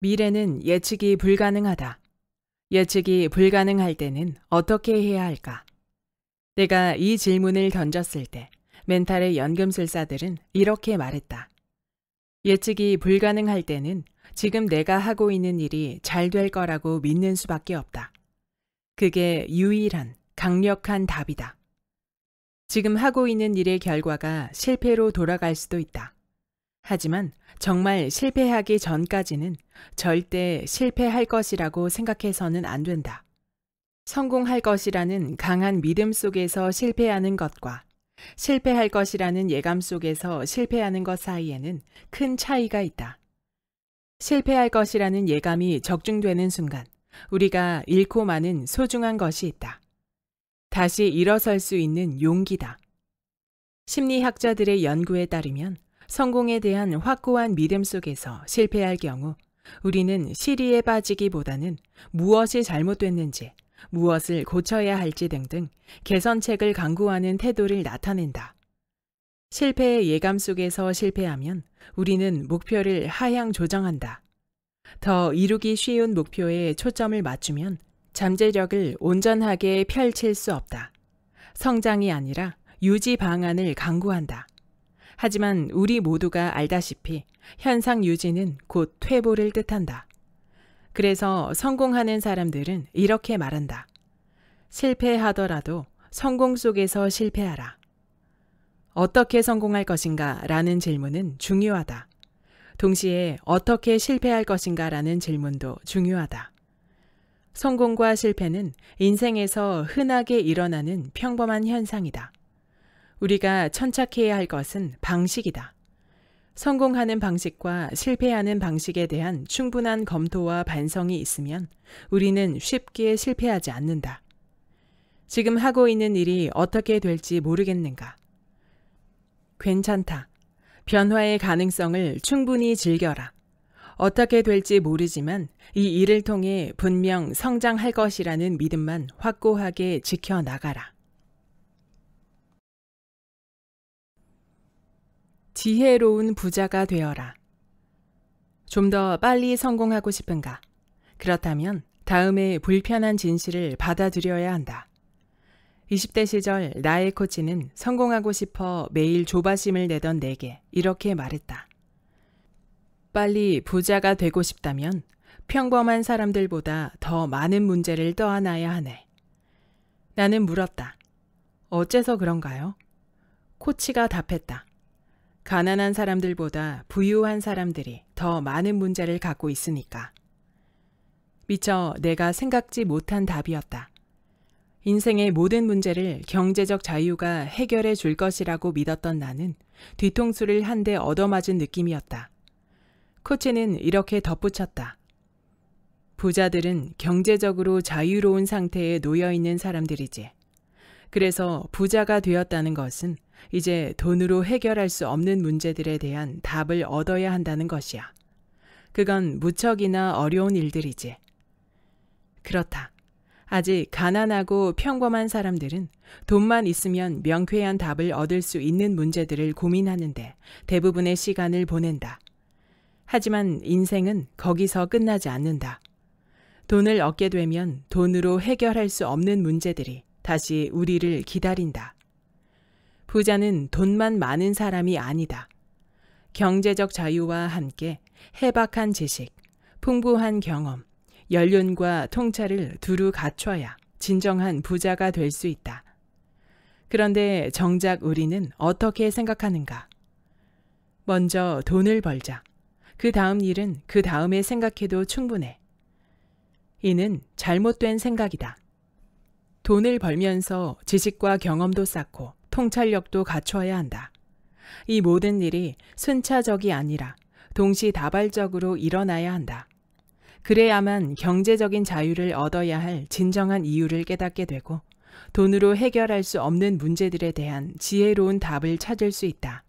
S1: 미래는 예측이 불가능하다. 예측이 불가능할 때는 어떻게 해야 할까? 내가 이 질문을 던졌을 때 멘탈의 연금술사들은 이렇게 말했다. 예측이 불가능할 때는 지금 내가 하고 있는 일이 잘 될 거라고 믿는 수밖에 없다. 그게 유일한 강력한 답이다. 지금 하고 있는 일의 결과가 실패로 돌아갈 수도 있다. 하지만 정말 실패하기 전까지는 절대 실패할 것이라고 생각해서는 안 된다. 성공할 것이라는 강한 믿음 속에서 실패하는 것과 실패할 것이라는 예감 속에서 실패하는 것 사이에는 큰 차이가 있다. 실패할 것이라는 예감이 적중되는 순간 우리가 잃고 마는 소중한 것이 있다. 다시 일어설 수 있는 용기다. 심리학자들의 연구에 따르면 성공에 대한 확고한 믿음 속에서 실패할 경우 우리는 시리에 빠지기보다는 무엇이 잘못됐는지, 무엇을 고쳐야 할지 등등 개선책을 강구하는 태도를 나타낸다. 실패의 예감 속에서 실패하면 우리는 목표를 하향 조정한다. 더 이루기 쉬운 목표에 초점을 맞추면 잠재력을 온전하게 펼칠 수 없다. 성장이 아니라 유지 방안을 강구한다. 하지만 우리 모두가 알다시피 현상 유지는 곧 퇴보를 뜻한다. 그래서 성공하는 사람들은 이렇게 말한다. 실패하더라도 성공 속에서 실패하라. 어떻게 성공할 것인가 라는 질문은 중요하다. 동시에 어떻게 실패할 것인가 라는 질문도 중요하다. 성공과 실패는 인생에서 흔하게 일어나는 평범한 현상이다. 우리가 천착해야 할 것은 방식이다. 성공하는 방식과 실패하는 방식에 대한 충분한 검토와 반성이 있으면 우리는 쉽게 실패하지 않는다. 지금 하고 있는 일이 어떻게 될지 모르겠는가? 괜찮다. 변화의 가능성을 충분히 즐겨라. 어떻게 될지 모르지만 이 일을 통해 분명 성장할 것이라는 믿음만 확고하게 지켜나가라. 지혜로운 부자가 되어라. 좀 더 빨리 성공하고 싶은가? 그렇다면 다음에 불편한 진실을 받아들여야 한다. 20대 시절 나의 코치는 성공하고 싶어 매일 조바심을 내던 내게 이렇게 말했다. 빨리 부자가 되고 싶다면 평범한 사람들보다 더 많은 문제를 떠안아야 하네. 나는 물었다. 어째서 그런가요? 코치가 답했다. 가난한 사람들보다 부유한 사람들이 더 많은 문제를 갖고 있으니까. 미처 내가 생각지 못한 답이었다. 인생의 모든 문제를 경제적 자유가 해결해 줄 것이라고 믿었던 나는 뒤통수를 한 대 얻어맞은 느낌이었다. 코치는 이렇게 덧붙였다. 부자들은 경제적으로 자유로운 상태에 놓여 있는 사람들이지. 그래서 부자가 되었다는 것은 이제 돈으로 해결할 수 없는 문제들에 대한 답을 얻어야 한다는 것이야. 그건 무척이나 어려운 일들이지. 그렇다. 아직 가난하고 평범한 사람들은 돈만 있으면 명쾌한 답을 얻을 수 있는 문제들을 고민하는데 대부분의 시간을 보낸다. 하지만 인생은 거기서 끝나지 않는다. 돈을 얻게 되면 돈으로 해결할 수 없는 문제들이 다시 우리를 기다린다. 부자는 돈만 많은 사람이 아니다. 경제적 자유와 함께 해박한 지식, 풍부한 경험, 연륜과 통찰을 두루 갖춰야 진정한 부자가 될 수 있다. 그런데 정작 우리는 어떻게 생각하는가? 먼저 돈을 벌자. 그 다음 일은 그 다음에 생각해도 충분해. 이는 잘못된 생각이다. 돈을 벌면서 지식과 경험도 쌓고 통찰력도 갖춰야 한다. 이 모든 일이 순차적이 아니라 동시다발적으로 일어나야 한다. 그래야만 경제적인 자유를 얻어야 할 진정한 이유를 깨닫게 되고 돈으로 해결할 수 없는 문제들에 대한 지혜로운 답을 찾을 수 있다.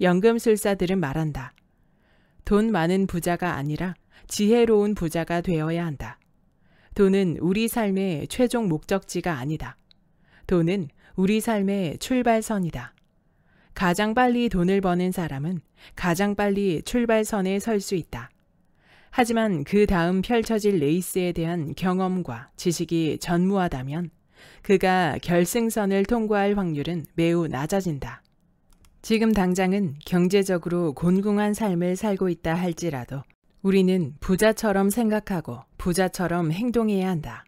S1: 연금술사들은 말한다. 돈 많은 부자가 아니라 지혜로운 부자가 되어야 한다. 돈은 우리 삶의 최종 목적지가 아니다. 돈은 우리 삶의 출발선이다. 가장 빨리 돈을 버는 사람은 가장 빨리 출발선에 설 수 있다. 하지만 그 다음 펼쳐질 레이스에 대한 경험과 지식이 전무하다면 그가 결승선을 통과할 확률은 매우 낮아진다. 지금 당장은 경제적으로 곤궁한 삶을 살고 있다 할지라도 우리는 부자처럼 생각하고 부자처럼 행동해야 한다.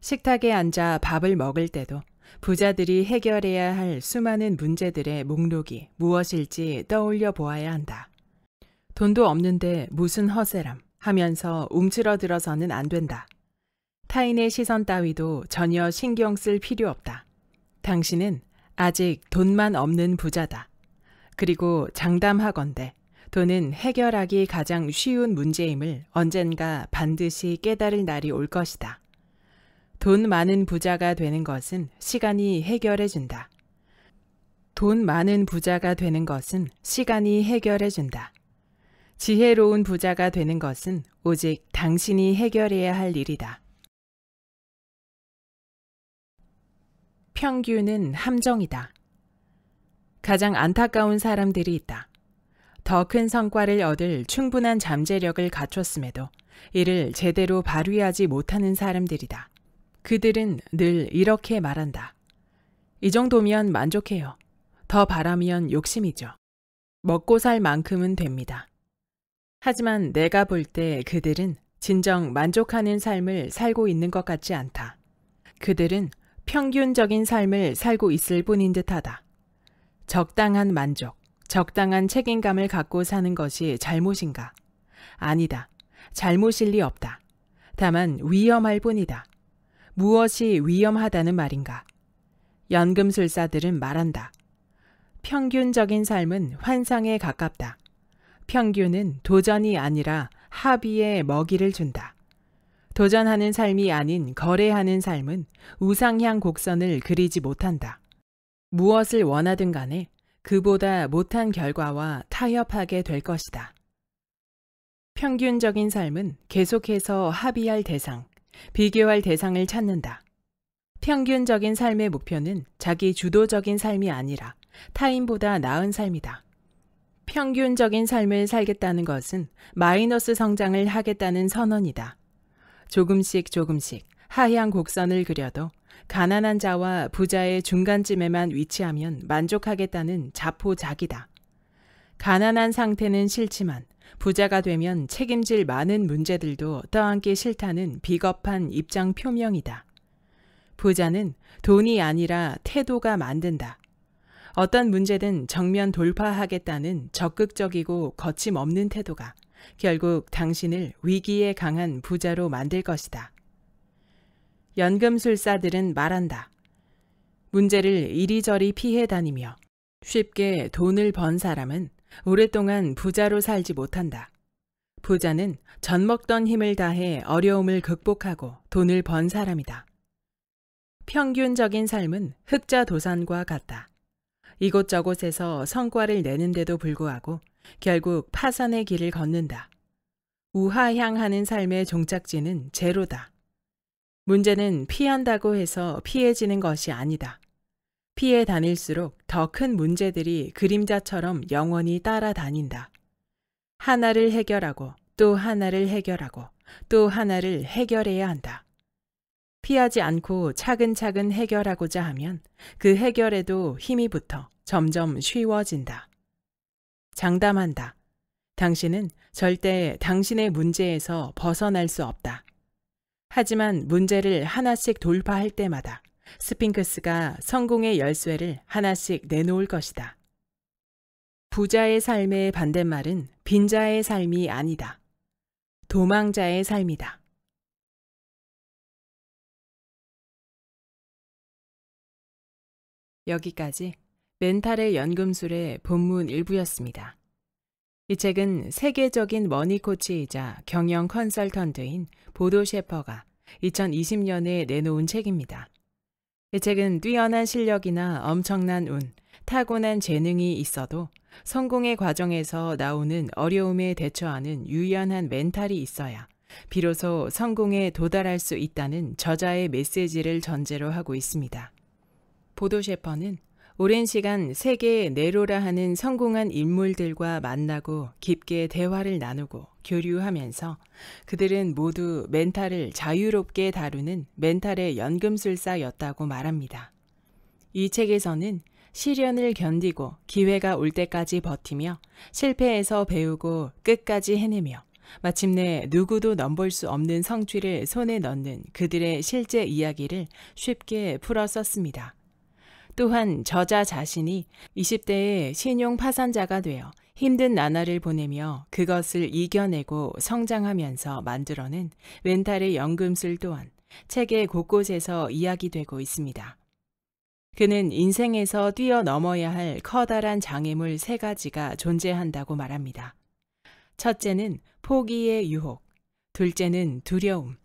S1: 식탁에 앉아 밥을 먹을 때도 부자들이 해결해야 할 수많은 문제들의 목록이 무엇일지 떠올려 보아야 한다. 돈도 없는데 무슨 허세람 하면서 움츠러들어서는 안 된다. 타인의 시선 따위도 전혀 신경 쓸 필요 없다. 당신은 아직 돈만 없는 부자다. 그리고 장담하건대 돈은 해결하기 가장 쉬운 문제임을 언젠가 반드시 깨달을 날이 올 것이다. 돈 많은 부자가 되는 것은 시간이 해결해 준다. 돈 많은 부자가 되는 것은 시간이 해결해 준다. 지혜로운 부자가 되는 것은 오직 당신이 해결해야 할 일이다. 평균은 함정이다. 가장 안타까운 사람들이 있다. 더 큰 성과를 얻을 충분한 잠재력을 갖췄음에도 이를 제대로 발휘하지 못하는 사람들이다. 그들은 늘 이렇게 말한다. 이 정도면 만족해요. 더 바라면 욕심이죠. 먹고 살 만큼은 됩니다. 하지만 내가 볼 때 그들은 진정 만족하는 삶을 살고 있는 것 같지 않다. 그들은 평균적인 삶을 살고 있을 뿐인 듯하다. 적당한 만족, 적당한 책임감을 갖고 사는 것이 잘못인가? 아니다. 잘못일 리 없다. 다만 위험할 뿐이다. 무엇이 위험하다는 말인가? 연금술사들은 말한다. 평균적인 삶은 환상에 가깝다. 평균은 도전이 아니라 합의의 먹이를 준다. 도전하는 삶이 아닌 거래하는 삶은 우상향 곡선을 그리지 못한다. 무엇을 원하든 간에 그보다 못한 결과와 타협하게 될 것이다. 평균적인 삶은 계속해서 합의할 대상, 비교할 대상을 찾는다. 평균적인 삶의 목표는 자기 주도적인 삶이 아니라 타인보다 나은 삶이다. 평균적인 삶을 살겠다는 것은 마이너스 성장을 하겠다는 선언이다. 조금씩 조금씩 하향 곡선을 그려도 가난한 자와 부자의 중간쯤에만 위치하면 만족하겠다는 자포자기다. 가난한 상태는 싫지만 부자가 되면 책임질 많은 문제들도 떠안기 싫다는 비겁한 입장 표명이다. 부자는 돈이 아니라 태도가 만든다. 어떤 문제든 정면 돌파하겠다는 적극적이고 거침없는 태도가 결국 당신을 위기에 강한 부자로 만들 것이다. 연금술사들은 말한다. 문제를 이리저리 피해 다니며 쉽게 돈을 번 사람은 오랫동안 부자로 살지 못한다. 부자는 젖 먹던 힘을 다해 어려움을 극복하고 돈을 번 사람이다. 평균적인 삶은 흑자 도산과 같다. 이곳저곳에서 성과를 내는데도 불구하고 결국 파산의 길을 걷는다. 우하향하는 삶의 종착지는 제로다. 문제는 피한다고 해서 피해지는 것이 아니다. 피해 다닐수록 더 큰 문제들이 그림자처럼 영원히 따라다닌다. 하나를 해결하고 또 하나를 해결하고 또 하나를 해결해야 한다. 피하지 않고 차근차근 해결하고자 하면 그 해결에도 힘이 붙어 점점 쉬워진다. 장담한다. 당신은 절대 당신의 문제에서 벗어날 수 없다. 하지만 문제를 하나씩 돌파할 때마다 스핑크스가 성공의 열쇠를 하나씩 내놓을 것이다. 부자의 삶의 반대말은 빈자의 삶이 아니다. 도망자의 삶이다. 여기까지 멘탈의 연금술의 본문 일부였습니다. 이 책은 세계적인 머니 코치이자 경영 컨설턴트인 보도 섀퍼가 2020년에 내놓은 책입니다. 이 책은 뛰어난 실력이나 엄청난 운, 타고난 재능이 있어도 성공의 과정에서 나오는 어려움에 대처하는 유연한 멘탈이 있어야 비로소 성공에 도달할 수 있다는 저자의 메시지를 전제로 하고 있습니다. 보도 셰퍼는 오랜 시간 세계 네로라 하는 성공한 인물들과 만나고 깊게 대화를 나누고 교류하면서 그들은 모두 멘탈을 자유롭게 다루는 멘탈의 연금술사였다고 말합니다. 이 책에서는 시련을 견디고 기회가 올 때까지 버티며 실패해서 배우고 끝까지 해내며 마침내 누구도 넘볼 수 없는 성취를 손에 넣는 그들의 실제 이야기를 쉽게 풀어 썼습니다. 또한 저자 자신이 20대의 신용 파산자가 되어 힘든 나날을 보내며 그것을 이겨내고 성장하면서 만들어낸 멘탈의 연금술 또한 책의 곳곳에서 이야기되고 있습니다. 그는 인생에서 뛰어넘어야 할 커다란 장애물 세 가지가 존재한다고 말합니다. 첫째는 포기의 유혹, 둘째는 두려움,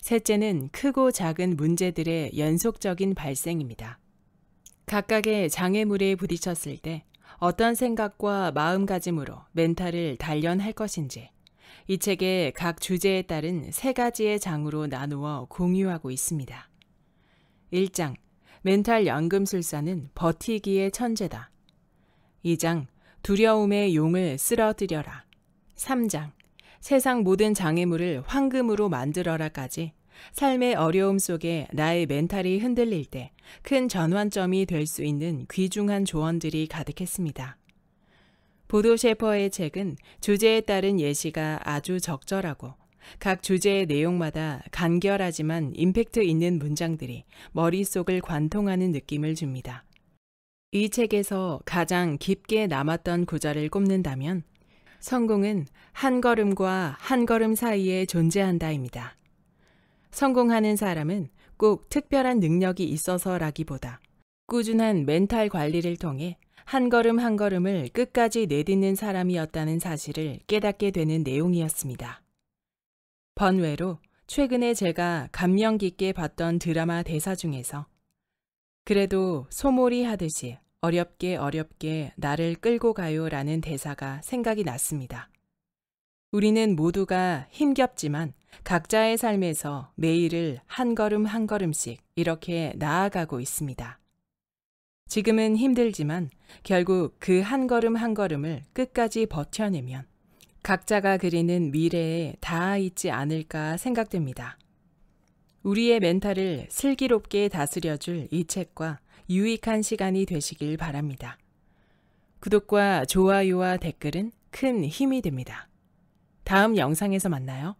S1: 셋째는 크고 작은 문제들의 연속적인 발생입니다. 각각의 장애물에 부딪혔을 때 어떤 생각과 마음가짐으로 멘탈을 단련할 것인지 이 책의 각 주제에 따른 세 가지의 장으로 나누어 공유하고 있습니다. 1장 멘탈 연금술사는 버티기의 천재다. 2장 두려움의 용을 쓸어들여라. 3장 세상 모든 장애물을 황금으로 만들어라까지 삶의 어려움 속에 나의 멘탈이 흔들릴 때 큰 전환점이 될 수 있는 귀중한 조언들이 가득했습니다. 보도 셰퍼의 책은 주제에 따른 예시가 아주 적절하고 각 주제의 내용마다 간결하지만 임팩트 있는 문장들이 머릿속을 관통하는 느낌을 줍니다. 이 책에서 가장 깊게 남았던 구절을 꼽는다면 성공은 한 걸음과 한 걸음 사이에 존재한다입니다. 성공하는 사람은 꼭 특별한 능력이 있어서라기보다 꾸준한 멘탈 관리를 통해 한 걸음 한 걸음을 끝까지 내딛는 사람이었다는 사실을 깨닫게 되는 내용이었습니다. 번외로 최근에 제가 감명 깊게 봤던 드라마 대사 중에서 그래도 소몰이 하듯이 어렵게 어렵게 나를 끌고 가요 라는 대사가 생각이 났습니다. 우리는 모두가 힘겹지만 각자의 삶에서 매일을 한 걸음 한 걸음씩 이렇게 나아가고 있습니다. 지금은 힘들지만 결국 그 한 걸음 한 걸음을 끝까지 버텨내면 각자가 그리는 미래에 닿아 있지 않을까 생각됩니다. 우리의 멘탈을 슬기롭게 다스려줄 이 책과 유익한 시간이 되시길 바랍니다. 구독과 좋아요와 댓글은 큰 힘이 됩니다. 다음 영상에서 만나요.